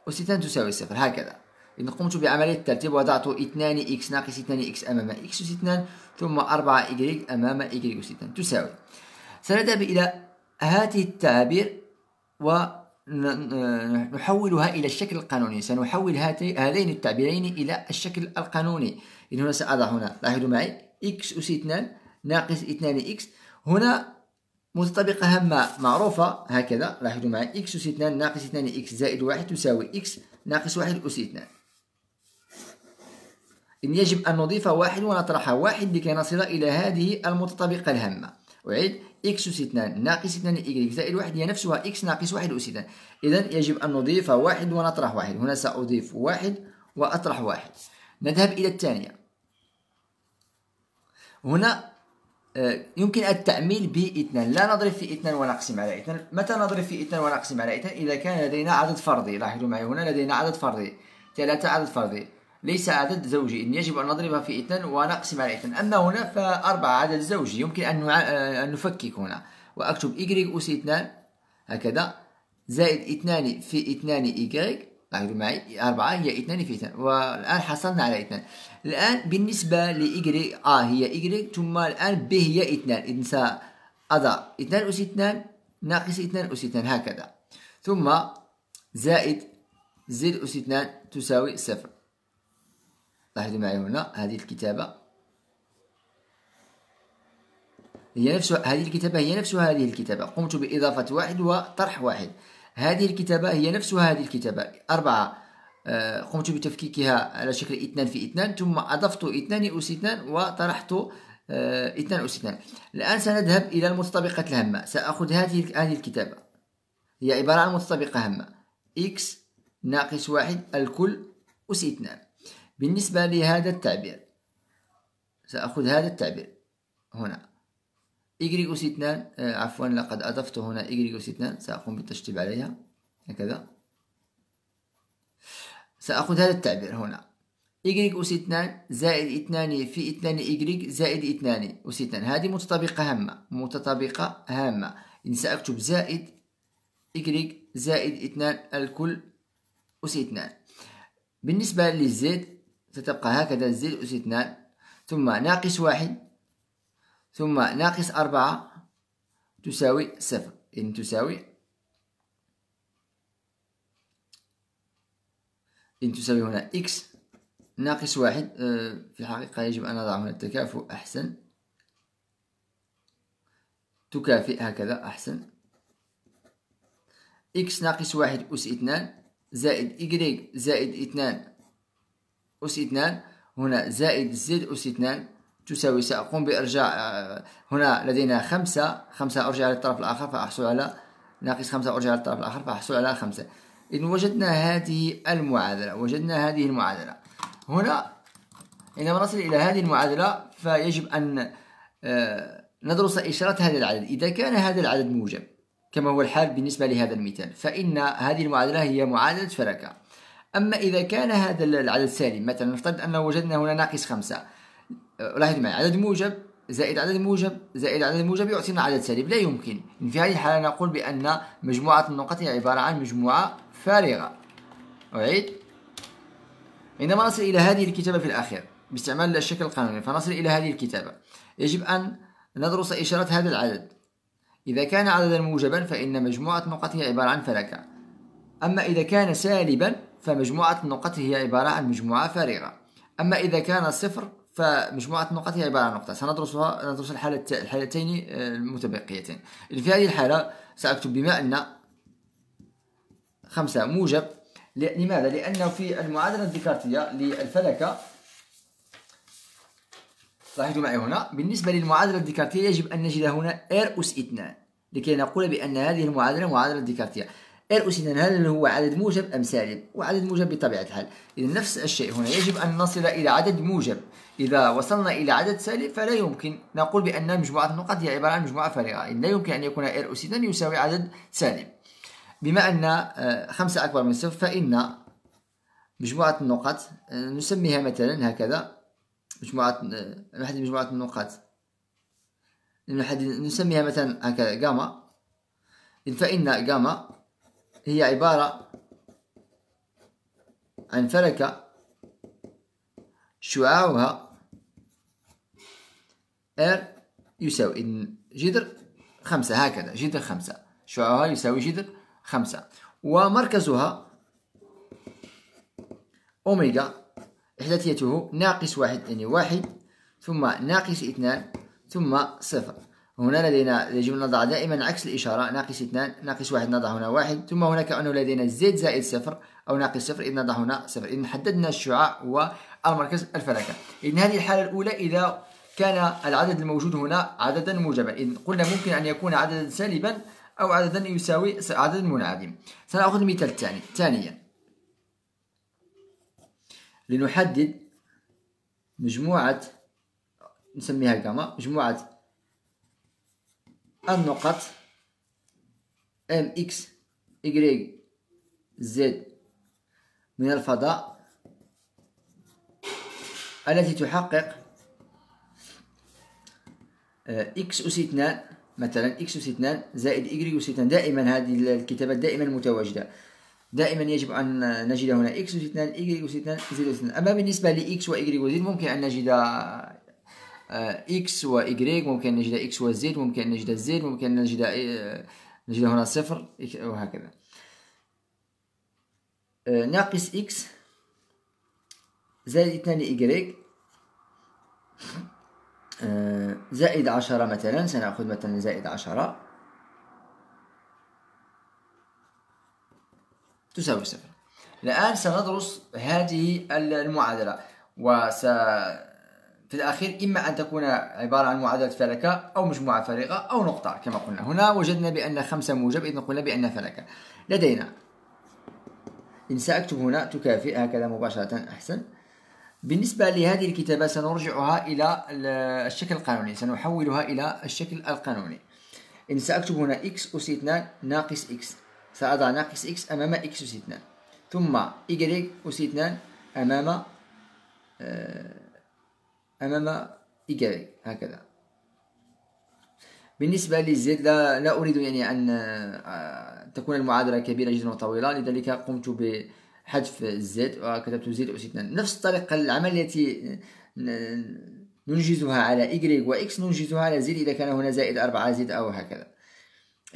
2 تساوي صفر هكذا. إذا قمت بعملية الترتيب وضعت 2x ناقص 2x أمام x أس 2 ثم 4y أمام y أس 2 تساوي. سنذهب إلى هذه التعابير ونحولها إلى الشكل القانوني. سنحول هذين التعبيرين إلى الشكل القانوني. إذن هنا سأضع هنا لاحظوا معي x أس 2 ناقص 2x هنا متطابقة هامة معروفة هكذا. لاحظوا معي x أس 2 ناقص 2 x زائد 1 تساوي x ناقص 1 أس 2 إن يجب أن نضيف واحد ونطرح واحد لكي نصل إلى هذه المتطابقة الهامة. أعيد. X أس 2 ناقص 2 y زائد 1 هي نفسها x ناقص 1 أس 2 إذا يجب أن نضيف واحد ونطرح واحد. هنا سأضيف واحد وأطرح واحد. نذهب إلى الثانية. هنا آه، يمكن التعميل بإثنان. لا نضرب في إثنان ونقسم على إثنان. متى نضرب في إثنان ونقسم على إثنان؟ إذا كان لدينا عدد فردي. لاحظوا معي هنا لدينا عدد فردي. ثلاثة عدد فردي. ليس عدد زوجي. إن يجب أن نضربها في إثنان ونقسم على إثنان. أما هنا فأربعة عدد زوجي. يمكن أن آه، أن نفكك هنا. وأكتب y أس إثنان. هكذا. زائد إثنان في إثنان y. لاحظوا معي أربعة هي اثنان في اثنان والآن حصلنا على اثنان الآن بالنسبة لإجري آ هي إجري ثم الآن ب هي اثنان. إذن سأضع اثنان أس اثنان ناقص اثنان أس اثنان هكذا. ثم زائد زد أس اثنان تساوي صفر. لاحظوا معي هنا هذه الكتابة. هي نفس هذه الكتابة هي نفس هذه الكتابة. قمت بإضافة واحد وطرح واحد. هذه الكتابة هي نفسها هذه الكتابة. أربعة آه، قمت بتفكيكها على شكل اثنان في اثنان ثم أضفت اثنان أس اثنان وطرحت آه، اثنان أس اثنان. الآن سنذهب إلى المتطابقة الهامة. سأخذ هذه هذه الكتابة. هي عبارة عن متطابقة هامة. X ناقص واحد الكل أس اثنان. بالنسبة لهذا التعبير سأخذ هذا التعبير. هنا. Y أس 2 آه، عفوا لقد أضفت هنا y أس 2 سأقوم بالتشطيب عليها. هكذا. سأخذ هذا التعبير هنا. y أس 2 زائد 2 في 2 y زائد 2 أس 2 هذه متطابقة هامة. متطابقة هامة. إن سأكتب زائد y زائد 2 الكل أس 2 بالنسبة للزد ستبقى هكذا زد أس 2 ثم ناقص واحد. ثم ناقص أربعة تساوي صفر. إن تساوي إن تساوي هنا إكس ناقص واحد. آه، في الحقيقة يجب أن نضع هنا التكافؤ أحسن. تكافئ هكذا أحسن. إكس ناقص واحد أس اثنان زائد إيكغيك زائد اثنان أس اثنان. هنا زائد زد أس اثنان تساوي سأقوم بإرجاع آه، هنا لدينا خمسة خمسة أرجع للطرف الآخر فأحصل على ناقص خمسة أرجع للطرف الآخر فأحصل على خمسة. إن وجدنا هذه المعادلة وجدنا هذه المعادلة. هنا عندما نصل إلى هذه المعادلة فيجب أن آه، ندرس إشارة هذا العدد. إذا كان هذا العدد موجب كما هو الحال بالنسبة لهذا المثال فإن هذه المعادلة هي معادلة فلكة أما إذا كان هذا العدد سالم مثلا نفترض أنه وجدنا هنا ناقص خمسة لاحظوا معي عدد موجب زائد عدد موجب زائد عدد موجب يعطينا عدد سالب. لا يمكن. في هذه الحالة نقول بأن مجموعة النقط هي عبارة عن مجموعة فارغة. أعيد. عندما نصل إلى هذه الكتابة في الأخير باستعمال الشكل القانوني فنصل إلى هذه الكتابة يجب أن ندرس إشارة هذا العدد. إذا كان عددا موجبا فإن مجموعة النقط هي عبارة عن فلكة. أما إذا كان سالبا فمجموعة النقط هي عبارة عن مجموعة فارغة. أما إذا كان صفر فمجموعة النقط هي عبارة عن نقطة. سندرسها ندرس الحالتين المتبقيتين. في هذه الحالة سأكتب بما أن خمسة موجب. لماذا؟ لأنه في المعادلة الديكارتية للفلكة لاحظوا معي هنا. بالنسبة للمعادلة الديكارتية يجب أن نجد هنا R أس 2 لكي نقول بأن هذه المعادلة معادلة ديكارتية R أس 2 هل هو عدد موجب أم سالب؟ وعدد موجب بطبيعة الحال. إذا نفس الشيء هنا. يجب أن نصل إلى عدد موجب. إذا وصلنا إلى عدد سالب فلا يمكن. نقول بأن مجموعة النقط هي عبارة عن مجموعة فارغة. لا يمكن أن يكون R 2 يساوي عدد سالب. بما أن آه، خمسة أكبر من صفر فإن مجموعة النقط آه، نسميها مثلا هكذا. مجموعة آه، نحدد مجموعة النقاط. نسميها مثلا هكذا جاما. فإن جاما هي عبارة عن فلكة شعاعها R يساوي إن جذر خمسة هكذا جذر خمسة. شعاعها يساوي جذر خمسة. ومركزها أوميغا إحداثيته ناقص واحد يعني واحد ثم ناقص اثنان ثم صفر. هنا لدينا يجب أن نضع دائما عكس الإشارة ناقص اثنان ناقص واحد نضع هنا واحد ثم هنا كأنه لدينا زد زائد صفر أو ناقص صفر إذ نضع هنا صفر. إذا حددنا الشعاع والمركز الفلكة. إذن هذه الحالة الأولى إذا كان العدد الموجود هنا عددا موجبا. إذ قلنا ممكن أن يكون عددا سالبا أو عددا يساوي عدد منعدم سنأخذ المثال الثاني ثانيا. لنحدد مجموعة نسميها جاما مجموعة النقط إكس y z من الفضاء التي تحقق إكس أس 2 مثلا إكس أس 2 زائد y أس 2 دائما هذه الكتابات دائما متواجدة. دائما يجب أن نجد هنا x أس 2 y أس 2 z أس 2 أما بالنسبة ل x و y و z ممكن أن نجد x و y ممكن نجد x و z ممكن نجد z ممكن نجد نجد هنا صفر وهكذا. ناقص x زائد 2 y. زائد عشرة مثلا سنأخذ مثلا زائد عشرة. تساوي صفر. الآن سندرس هذه المعادلة. وس في الأخير إما أن تكون عبارة عن معادلة فلكة أو مجموعة فارغة أو نقطة كما قلنا. هنا وجدنا بأن خمسة موجب إذن قلنا بأن فلكة. لدينا. إن سأكتب هنا تكافئ هكذا مباشرة أحسن. بالنسبة لهذه الكتابة سنرجعها إلى الشكل القانوني سنحولها إلى الشكل القانوني. إن سأكتب هنا x أس 2 ناقص x سأضع ناقص x أمام x أس 2 ثم y أس 2 أمام آه، أمام y هكذا. بالنسبة للزد لا, لا أريد يعني أن آه، تكون المعادلة كبيرة جدا وطويلة لذلك قمت بحذف الزد وكتبت زد أس 2 نفس الطريقة العمل التي ننجزها على y و x ننجزها على z إذا كان هنا زائد 4 زد أو هكذا.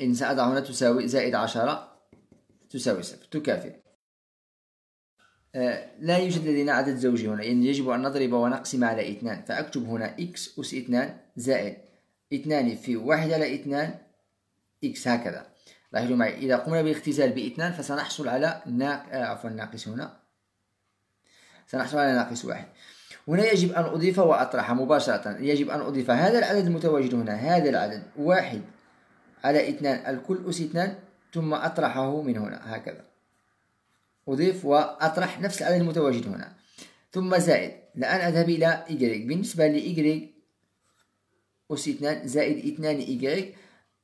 إن سأضع هنا تساوي زائد 10 تساوي صفر تكافئ. آه، لا يوجد لدينا عدد زوجي هنا. إن يجب أن نضرب ونقسم على اثنان فأكتب هنا x أس اثنان زائد اثنان في واحد على اثنان x هكذا. لاحظوا معي. إذا قمنا بالاختزال باثنان فسنحصل على ناق... آه عفوا ناقص هنا. سنحصل على ناقص واحد. هنا يجب أن أضيف وأطرح مباشرة. يجب أن أضيف هذا العدد المتواجد هنا. هذا العدد. واحد على اثنان. الكل أس اثنان ثم أطرحه من هنا. هكذا. أضيف وأطرح نفس العدد المتواجد هنا. ثم زائد. الآن أذهب إلى y بالنسبة ل y أس اثنان زائد اثنان y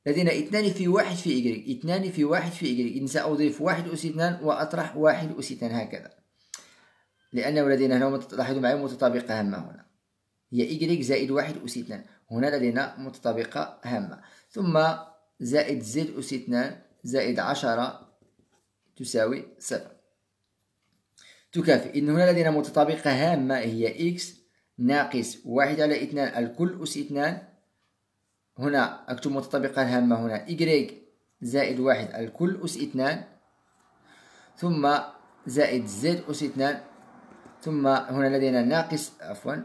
لدينا اثنان في واحد في y اثنان في واحد في y إذن سأضيف واحد أس اثنان وأطرح واحد أس اثنان هكذا. لأنه لدينا هنا لاحظوا معي متطابقة هامة هنا. هي y زائد واحد أس اثنان. هنا لدينا متطابقة هامة. ثم زائد زد أس اثنان زائد عشرة تساوي صفر تكافئ. إن هنا لدينا متطابقة هامة هي x ناقص واحد على اثنان الكل أس اثنان هنا أكتب متطابقة هامة هنا. Y زائد واحد الكل أس اثنان ثم زائد z أس اثنان ثم هنا لدينا ناقص عفوا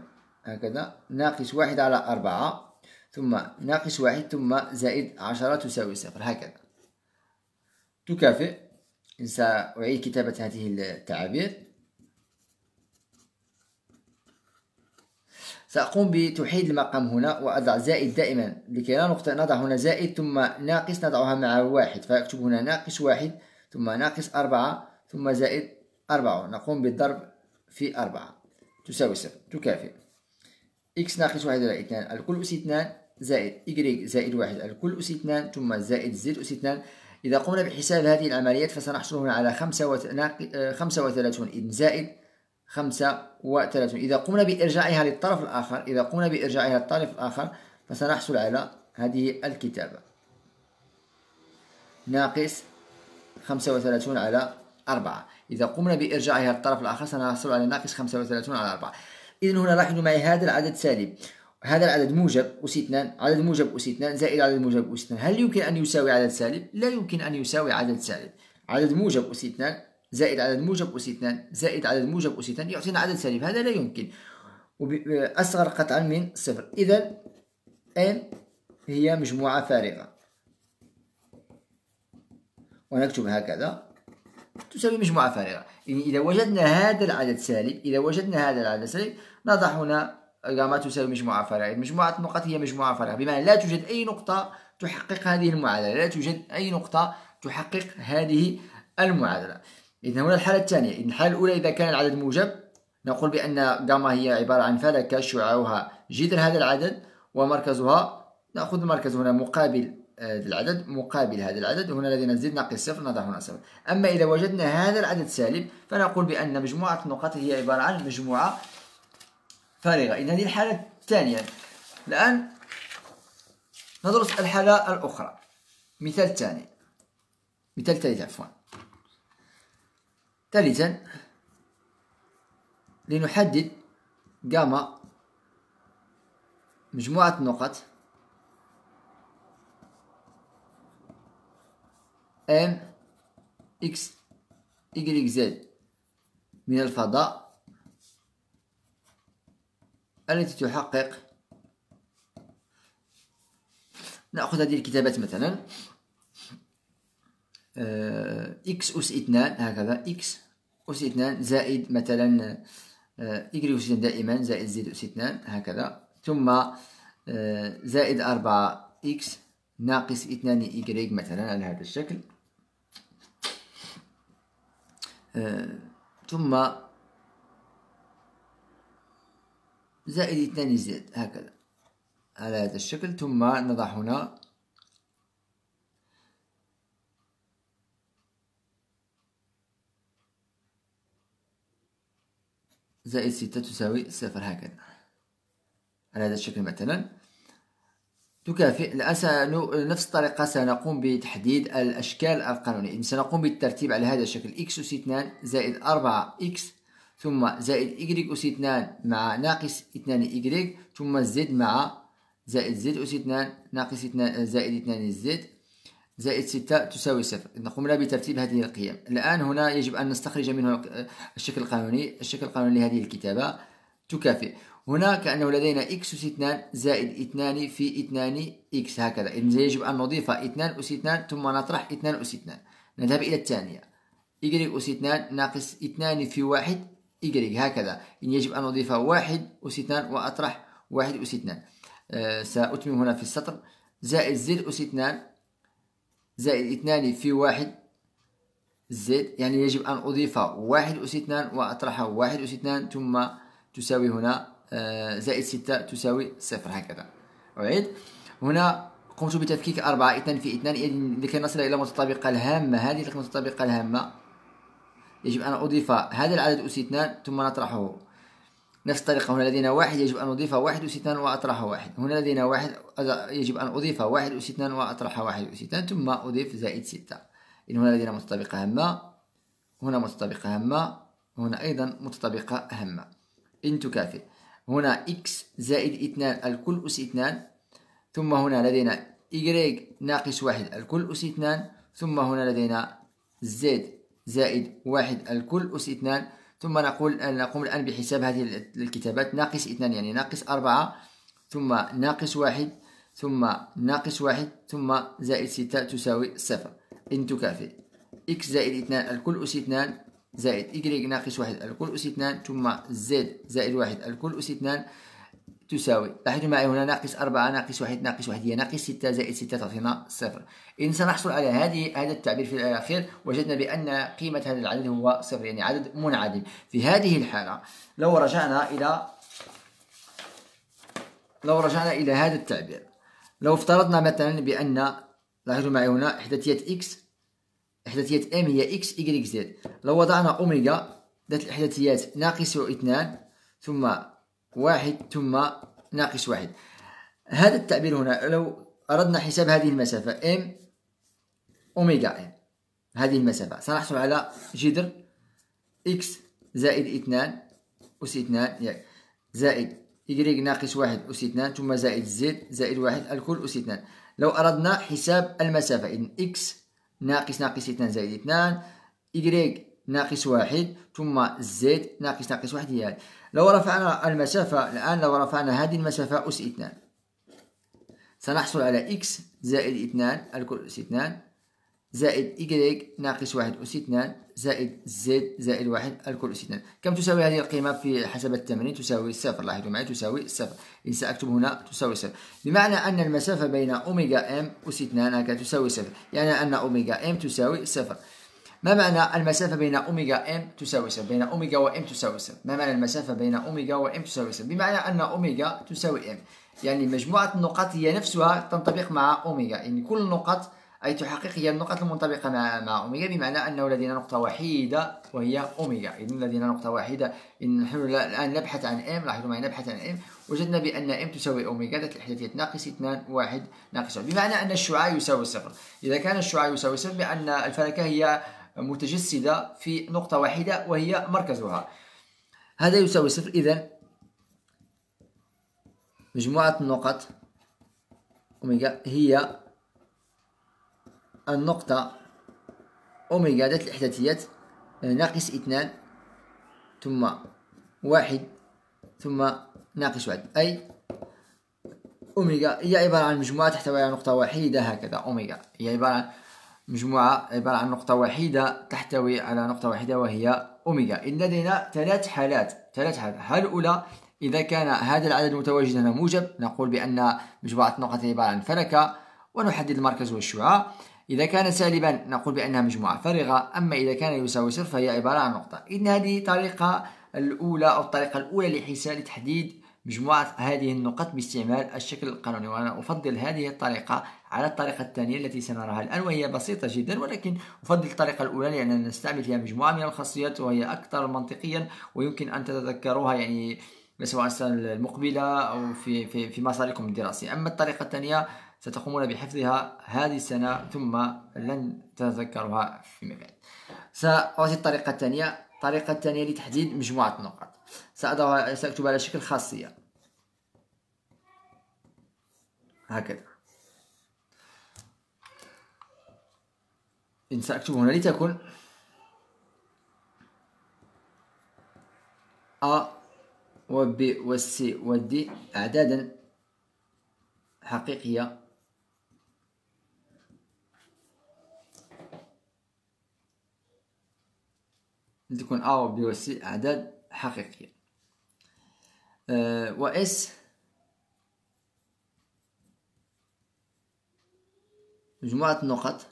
هكذا ناقص واحد على أربعة ثم ناقص واحد ثم زائد عشرة تساوي صفر هكذا. تكافئ. سأعيد كتابة هذه التعابير سأقوم بتوحيد المقام هنا وأضع زائد دائما لكي لا نخطئ نضع هنا زائد ثم ناقص نضعها مع واحد فأكتب هنا ناقص واحد ثم ناقص أربعة ثم زائد أربعة. نقوم بالضرب في أربعة. تساوي صفر. تكافئ. إكس ناقص واحد على اثنان. الكل أس اثنان زائد إجريك زائد واحد. الكل أس اثنان ثم زائد زد أس اثنان. إذا قمنا بحساب هذه العمليات فسنحصل هنا على خمسة. خمسة وثلاثون إذن زائد خمسة وثلاثون. إذا قمنا بإرجاعها للطرف الآخر إذا قمنا بإرجاعها للطرف الآخر فسنحصل على هذه الكتابة. ناقص خمسة وثلاثون على أربعة. إذا قمنا بإرجاعها للطرف الآخر سنحصل على ناقص خمسة وثلاثون على أربعة. إذن هنا لاحظوا معي هذا العدد سالب. هذا العدد موجب أس اثنان عدد موجب أس اثنان زائد عدد موجب أس اثنان هل يمكن أن يساوي عدد سالب؟ لا يمكن أن يساوي عدد سالب. عدد موجب أس اثنان زائد عدد موجب أس اثنان زائد عدد موجب أس اثنان يعطينا عدد سالب. هذا لا يمكن. أصغر قطعا من صفر. إذا M هي مجموعة فارغة. ونكتب هكذا. تساوي مجموعة فارغة. يعني إذا وجدنا هذا العدد سالب إذا وجدنا هذا العدد سالب نضع هنا جاما تساوي مجموعة فارغة. مجموعة النقط هي مجموعة فارغة. بمعنى لا توجد أي نقطة تحقق هذه المعادلة. لا توجد أي نقطة تحقق هذه المعادلة. إذا هنا الحالة الثانية. إذا الحالة الأولى إذا كان العدد موجب نقول بأن جاما هي عبارة عن فلكة شعاعها جذر هذا العدد ومركزها نأخذ المركز هنا مقابل آه، العدد مقابل هذا العدد هنا لدينا زد ناقص صفر نضع هنا صفر. أما إذا وجدنا هذا العدد سالب فنقول بأن مجموعة النقاط هي عبارة عن مجموعة فارغة. إذا هذه الحالة الثانية. الآن ندرس الحالة الأخرى. مثال ثاني. مثال ثالث عفوا. ثالثا لنحدد جاما مجموعة النقط M X Y Z من الفضاء التي تحقق. نأخذ هذه الكتابات مثلا. إكس أس اثنان هكذا إكس أس اثنان زائد مثلا إجري أس دائما زائد z أس اثنان هكذا. ثم آه، زائد أربعة x ناقص اثنان إجري مثلا على هذا الشكل. آه، ثم زائد اثنان زد هكذا على هذا الشكل. ثم نضع هنا زائد ستة تساوي صفر هكذا. على هذا الشكل مثلا تكافئ الآن نفس الطريقة سنقوم بتحديد الأشكال القانونية. سنقوم بالترتيب على هذا الشكل. X أس 2 زائد 4 x ثم زائد y أس 2 مع ناقص 2 y ثم z مع زائد z أس 2 ناقص 2 زائد 2 z زائد ستة تساوي صفر. قمنا بترتيب هذه القيم. الآن هنا يجب أن نستخرج منه الشكل القانوني. الشكل القانوني لهذه الكتابة تكافئ. هنا كأنه لدينا إكس أس 2 زائد 2 في 2 إكس هكذا. إذن يجب أن نضيف 2 أس 2 ثم نطرح 2 أس 2 نذهب إلى الثانية. Y أس 2 ناقص 2 في 1 y هكذا. إذن يجب أن نضيف 1 أس 2 وأطرح 1 أس 2 أه سأتمم هنا في السطر. زائد z أس 2 زائد 2 في 1 z يعني يجب أن أضيف 1 أس 2 وأطرح 1 أس 2 ثم تساوي هنا أه زائد 6 تساوي صفر هكذا. أعيد. هنا قمت بتفكيك 4 2 في 2 لكي نصل إلى المتطابقة الهامة هذه المتطابقة الهامة يجب أن أضيف هذا العدد أس 2 ثم نطرحه نفس الطريقة. هنا لدينا واحد يجب أن أضيف واحد 2 وأطرح واحد. هنا لدينا واحد يجب أن أضيف واحد 2 وأطرح واحد 2 ثم أضيف زائد 6 إن هنا لدينا متطابقة هامة هنا متطابقة هامة هنا أيضا متطابقة هامة. إن تكافئ. هنا x زائد 2 الكل أس 2 ثم هنا لدينا y ناقص واحد الكل أس 2 ثم هنا لدينا z زائد واحد الكل أس اثنان ثم نقول نقوم الآن بحساب هذه الكتابات. ناقص اثنان يعني ناقص أربعة ثم ناقص واحد ثم ناقص واحد ثم زائد ستة تساوي صفر. إن تكافئ. إكس زائد اثنان الكل أس اثنان زائد إجريك ناقص واحد الكل أس اثنان ثم زد زائد واحد الكل أس اثنان تساوي. لاحظوا معي هنا ناقص أربعة ناقص واحد ناقص واحد هي ناقص ستة زائد ستة تعطينا صفر. إذا سنحصل على هذه هذا التعبير في الأخير وجدنا بأن قيمة هذا العدد هو صفر يعني عدد منعدم. في هذه الحالة لو رجعنا إلى لو رجعنا إلى هذا التعبير لو افترضنا مثلا بأن لاحظوا معي هنا إحداثية x إحداثية M هي x y z. لو وضعنا أوميغا ذات الإحداثيات ناقص اثنان ثم واحد ثم ناقص واحد. هذا التعبير هنا لو أردنا حساب هذه المسافة M أوميغا M هذه المسافة. سنحصل على جذر x زائد اثنان أس اثنان زائد y ناقص واحد أس اثنان ثم زائد z زائد واحد الكل أس اثنان. لو أردنا حساب المسافة إذن x ناقص ناقص اثنان زائد اثنان y ناقص واحد ثم z ناقص ناقص واحد هي لو رفعنا المسافة الآن لو رفعنا هذه المسافة أس اثنان. سنحصل على x زائد اثنان الكل أس اثنان زائد إيكغيك ناقص واحد أس اثنان زائد زد زائد واحد الكل أس اثنان. كم تساوي هذه القيمة في حسب التمرين؟ تساوي صفر. لاحظوا معي تساوي صفر. إن سأكتب هنا تساوي صفر. بمعنى أن المسافة بين أوميغا إم أس اثنان هكذا تساوي صفر. يعني أن أوميغا إم تساوي صفر. ما معنى المسافة بين أوميغا إم تساوي صفر بين أوميغا وإم تساوي صفر ما معنى المسافة بين أوميغا وإم تساوي صفر بمعنى أن أوميغا تساوي إم. يعني مجموعة النقاط هي نفسها تنطبق مع أوميغا يعني كل النقط أي تحقق هي النقط المنطبقة مع, مع أوميغا بمعنى أنه لدينا نقطة وحيدة وهي أوميغا إذن لدينا نقطة واحدة إن نحن الآن نبحث عن إم لاحظوا معي نبحث عن إم. وجدنا بأن إم تساوي أوميغا ذات الإحداثية ناقص 2 1 ناقص 1 بمعنى أن الشعاع يساوي صفر. إذا كان الشعاع يساوي صفر بأن الفلكة هي متجسدة في نقطة واحدة وهي مركزها. هذا يساوي صفر. إذا مجموعة النقط أوميغا هي النقطة أوميغا ذات الإحداثيات. ناقص اثنان ثم واحد ثم ناقص واحد. أي أوميغا هي عبارة عن مجموعة تحتوي على نقطة وحيدة هكذا. أوميغا هي عبارة عن مجموعة عبارة عن نقطة وحيدة تحتوي على نقطة واحدة وهي أوميغا إن لدينا ثلاث حالات ثلاث حالات. الحالة الأولى إذا كان هذا العدد متواجدا موجب نقول بأن مجموعة النقط عبارة عن فلكة ونحدد المركز والشعاع. إذا كان سالبا نقول بأنها مجموعة فارغة. أما إذا كان يساوي صفر فهي عبارة عن نقطة. إذن هذه الطريقة الأولى أو الطريقة الأولى لحساب لتحديد مجموعة هذه النقط باستعمال الشكل القانوني. وأنا أفضل هذه الطريقة على الطريقة الثانية التي سنراها الآن وهي بسيطة جدا ولكن أفضل الطريقة الأولى لأننا نستعمل فيها مجموعة من الخاصيات وهي أكثر منطقيا ويمكن أن تتذكروها يعني سواء السنة المقبلة أو في في في مساركم الدراسي أما الطريقة الثانية ستقومون بحفظها هذه السنة ثم لن تتذكروها فيما بعد. سأعطي الطريقة الثانية. الطريقة الثانية لتحديد مجموعة النقاط سأضعها على شكل خاصية. هكذا. إن سأكتب هنا لتكن أ وب والسي والدي أعدادا حقيقية. تكون أ و و سي أعداد حقيقية. و اس مجموعة نقط.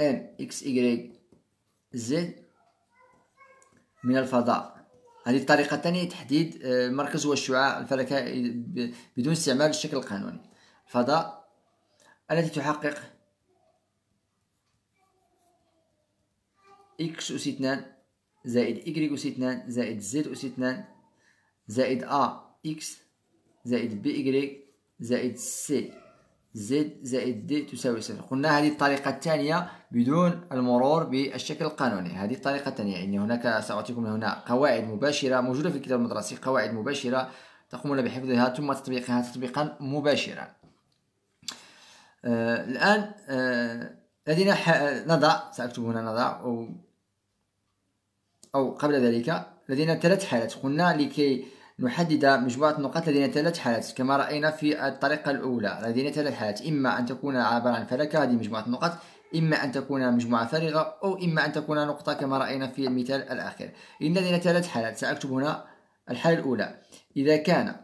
M x y z من الفضاء. هذه الطريقة الثانية المركز آه، والشعاع الفلكي بدون استعمال الشكل القانوني. الفضاء التي تحقق إكس أس اثنان زائد إكريك أس اثنان زائد زد أس اثنان زائد a x زائد b y زائد c z زائد d تساوي صفر. قلنا هذه الطريقة الثانية بدون المرور بالشكل القانوني. هذه الطريقة الثانية يعني هناك سأعطيكم هنا قواعد مباشرة موجودة في الكتاب المدرسي قواعد مباشرة تقومون بحفظها ثم تطبيقها تطبيقا مباشرا. آه الآن آه لدينا نضع سأكتب هنا نضع أو أو قبل ذلك لدينا ثلاث حالات. قلنا لكي نحدد مجموعة النقاط لدينا ثلاث حالات كما رأينا في الطريقة الأولى لدينا ثلاث حالات إما أن تكون عبارة عن فلكة هذه مجموعة النقاط إما أن تكون مجموعة فارغة أو إما أن تكون نقطة كما رأينا في المثال الأخير. إن لدينا ثلاث حالات سأكتب هنا الحالة الأولى. إذا كان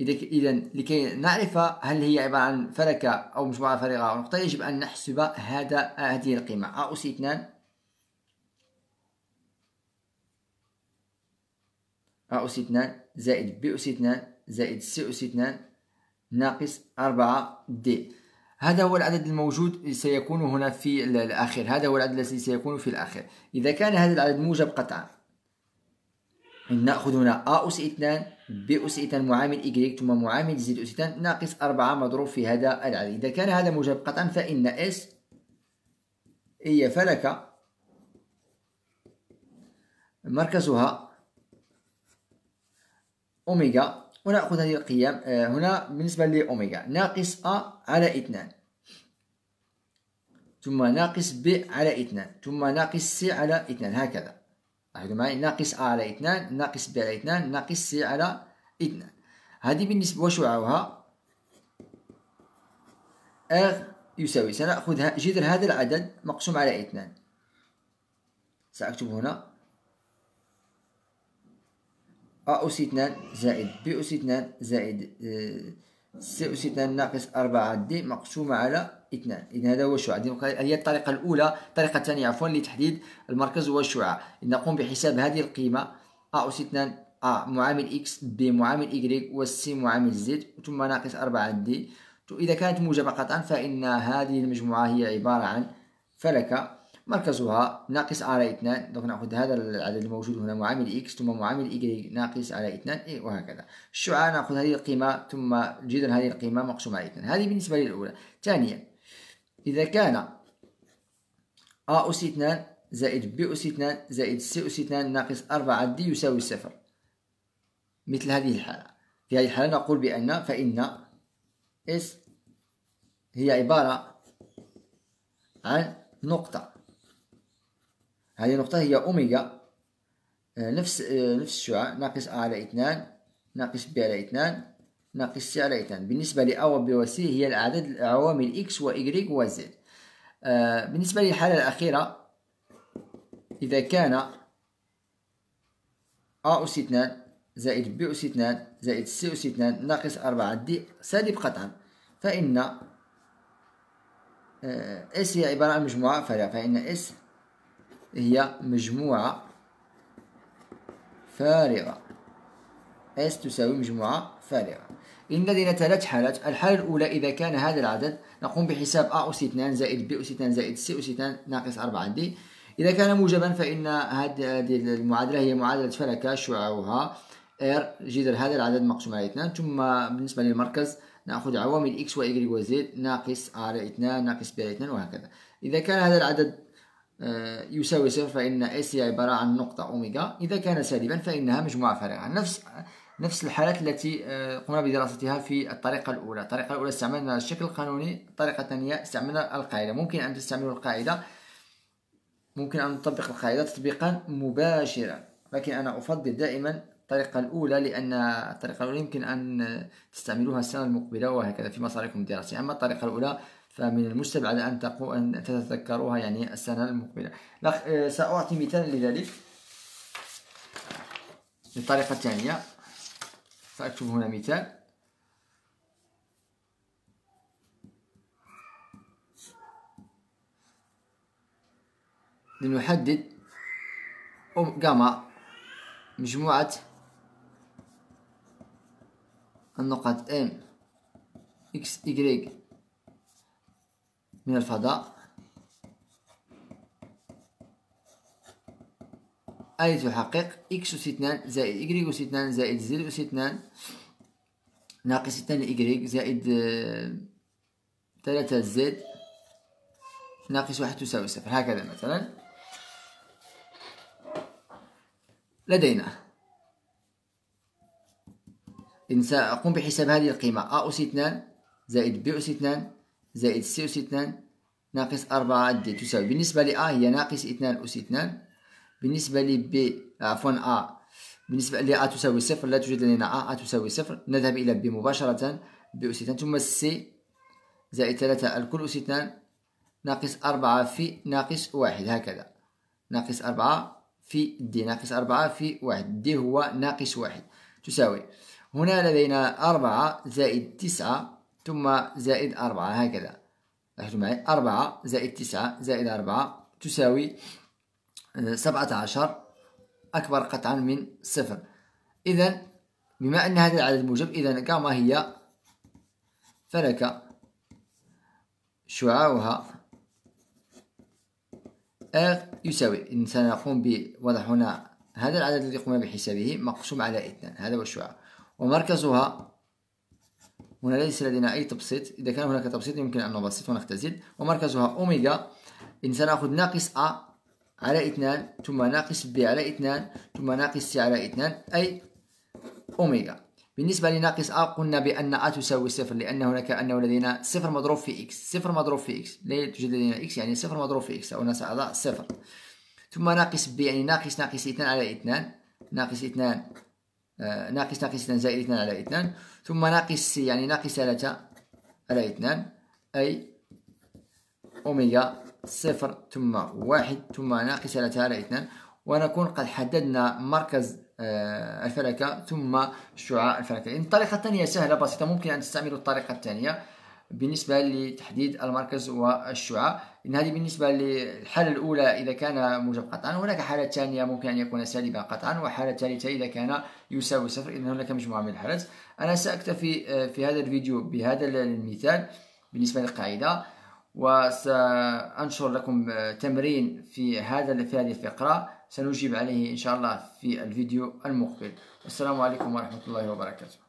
إذا إذا لكي نعرف هل هي عبارة عن فلكة أو مجموعة فارغة أو نقطة يجب أن نحسب هذا هذه القيمة. أ أس 2 أ أس اثنان زائد ب أس اثنان زائد س أس اثنان ناقص أربعة دي هذا هو العدد الموجود سيكون هنا في الأخير. هذا هو العدد الذي سيكون في الأخير. إذا كان هذا العدد موجب قطعا نأخذ هنا أ أس اثنان ب أس اثنان معامل إكريك ثم معامل زد أس اثنان ناقص أربعة مضروب في هذا العدد. إذا كان هذا موجب قطعا فإن إس هي فلك مركزها أوميغا. ونأخذ هذه القيم. آه، هنا بالنسبة لأوميغا. ناقص أ على اثنان. ثم ناقص ب على اثنان. ثم ناقص سي على اثنان. هكذا. لاحظوا معي؟ ناقص أ على اثنان ناقص ب على اثنان ناقص سي على اثنان. هذه بالنسبة وشعاعها R يساوي. سنأخذ جذر هذا العدد مقسوم على اثنان. سأكتب هنا. أ أس اثنان زائد ب أس اثنان زائد c أس اثنان ناقص أربعة d مقسومة على اثنان إذا هذا هو الشعاع هي الطريقة الأولى الطريقة الثانية عفوا لتحديد المركز والشعاع نقوم بحساب هذه القيمة أ أس اثنان أ معامل x ب معامل x وال c معامل z ثم ناقص أربعة d إذا كانت موجبة قطعا فإن هذه المجموعة هي عبارة عن فلكة مركزها ناقص على اثنان. donc نأخذ هذا العدد الموجود هنا معامل x ثم معامل y ناقص على اثنان إيه وهكذا. الشعاع نأخذ هذه القيمة ثم جذر هذه القيمة مقسوم على اثنان. هذه بالنسبة للأولى. ثانيا إذا كان أ أس اثنان زائد ب أس اثنان زائد c أس اثنان ناقص أربعة d يساوي صفر. مثل هذه الحالة. في هذه الحالة نقول بأن فإن S هي عبارة عن نقطة. هذه النقطة هي أوميغا آه، نفس آه، نفس الشعاع ناقص أ على اثنان ناقص ب على اثنان ناقص سي على اثنان. بالنسبة لأ و ب و سي هي الأعداد العوامل إكس و إيكغيك و زد آه، بالنسبة للحالة الأخيرة إذا كان أ أس اثنان زائد ب أس اثنان زائد سي أس اثنان ناقص أربعة. d سالب قطعا. فإن S هي عبارة عن مجموعة فارغة فإن S هي مجموعة فارغة. S تساوي مجموعة فارغة. إن لدينا ثلاث حالات الحالة الأولى إذا كان هذا العدد نقوم بحساب A أس 2 زائد B أس 2 زائد C أس 2 ناقص 4 D. إذا كان موجبا فإن هذه المعادلة هي معادلة فلكة شعاعها R جذر هذا العدد مقسوم على 2 ثم بالنسبة للمركز نأخذ عوامل X و Y و Z ناقص على 2 ناقص B على 2 وهكذا. إذا كان هذا العدد يساوي صفر فإن اس هي عبارة عن نقطة أوميغا إذا كان سالبا فإنها مجموعة فارغة نفس نفس الحالات التي آه، قمنا بدراستها في الطريقة الأولى. الطريقة الأولى استعملنا الشكل القانوني الطريقة الثانية استعملنا القاعدة. ممكن أن تستعملوا القاعدة. ممكن أن نطبق القاعدة تطبيقا مباشرا. لكن أنا أفضل دائما الطريقة الأولى لأن الطريقة الأولى يمكن أن تستعملوها السنة المقبلة وهكذا في مساركم الدراسية أما الطريقة الأولى فمن المستبعد أن تقو أن تتذكروها يعني السنة المقبلة. آه، سأعطي مثال لذلك. للطريقة الثانية سأكتب هنا مثال. لنحدد جاما مجموعة النقط M X Y من الفضاء. أي تحقق X أس 2 زائد Y أس 2 زائد Z أس 2 ناقص 2 Y زائد 3 Z ناقص واحد تساوي صفر. هكذا مثلا. لدينا. إن سأقوم بحساب هذه القيمة أ أس 2 زائد ب أس 2 زائد سي أس 2 ناقص 4 دي تساوي. بالنسبة ل أ هي ناقص 2 أس 2 بالنسبة ل ب عفوا أ. بالنسبة ل أ تساوي صفر. لا توجد لدينا أ أ تساوي صفر. نذهب إلى ب مباشرة ب أس 2 ثم سي زائد 3 الكل أس 2 ناقص 4 في ناقص 1 هكذا. ناقص 4 في دي ناقص 4 في 1 دي هو ناقص 1 تساوي. هنا لدينا أربعة زائد تسعة ثم زائد أربعة هكذا. لاحظوا معي. أربعة زائد تسعة زائد أربعة تساوي آه، سبعة عشر أكبر قطعا من صفر. إذا بما أن هذا العدد موجب إذا كما هي فلك شعاعها R يساوي. إن سنقوم بوضع هنا هذا العدد الذي قمنا بحسابه مقسوم على اثنان هذا هو الشعاع. ومركزها هنا ليس لدينا أي تبسيط. إذا كان هناك تبسيط يمكن أن نبسط ونختزل. ومركزها أوميغا. إن سنأخذ ناقص أ على اثنان ثم ناقص ب على اثنان ثم ناقص سي على اثنان أي أوميغا. بالنسبة لناقص أ قلنا بأن أ تساوي صفر لأن هناك أنه لدينا صفر مضروب في x صفر مضروب في إكس لا توجد لدينا إكس يعني صفر مضروب في x أو سأضع صفر. ثم ناقص ب يعني ناقص ناقص اثنان على اثنان. ناقص اثنان ناقص ناقص اثنان زائد اثنان على اثنان. ثم ناقص يعني ناقص ثلاثة على اثنان. أي أوميغا صفر ثم واحد ثم ناقص ثلاثة على اثنان. ونكون قد حددنا مركز آه، الفلكة ثم شعاع الفلكة. الطريقة الثانية سهلة بسيطة. ممكن أن تستعملوا الطريقة الثانية. بالنسبة لتحديد المركز والشعاع إن هذه بالنسبة للحالة الأولى إذا كان موجب قطعا هناك حالة ثانية ممكن أن يكون سالبا قطعا وحالة ثالثة إذا كان يساوي صفر إذا هناك مجموعة من الحالات. أنا سأكتفي آه، في هذا الفيديو بهذا المثال بالنسبة للقاعدة وسأنشر لكم آه، تمرين في هذا في هذه الفقرة. سنجيب عليه إن شاء الله في الفيديو المقبل. والسلام عليكم ورحمة الله وبركاته.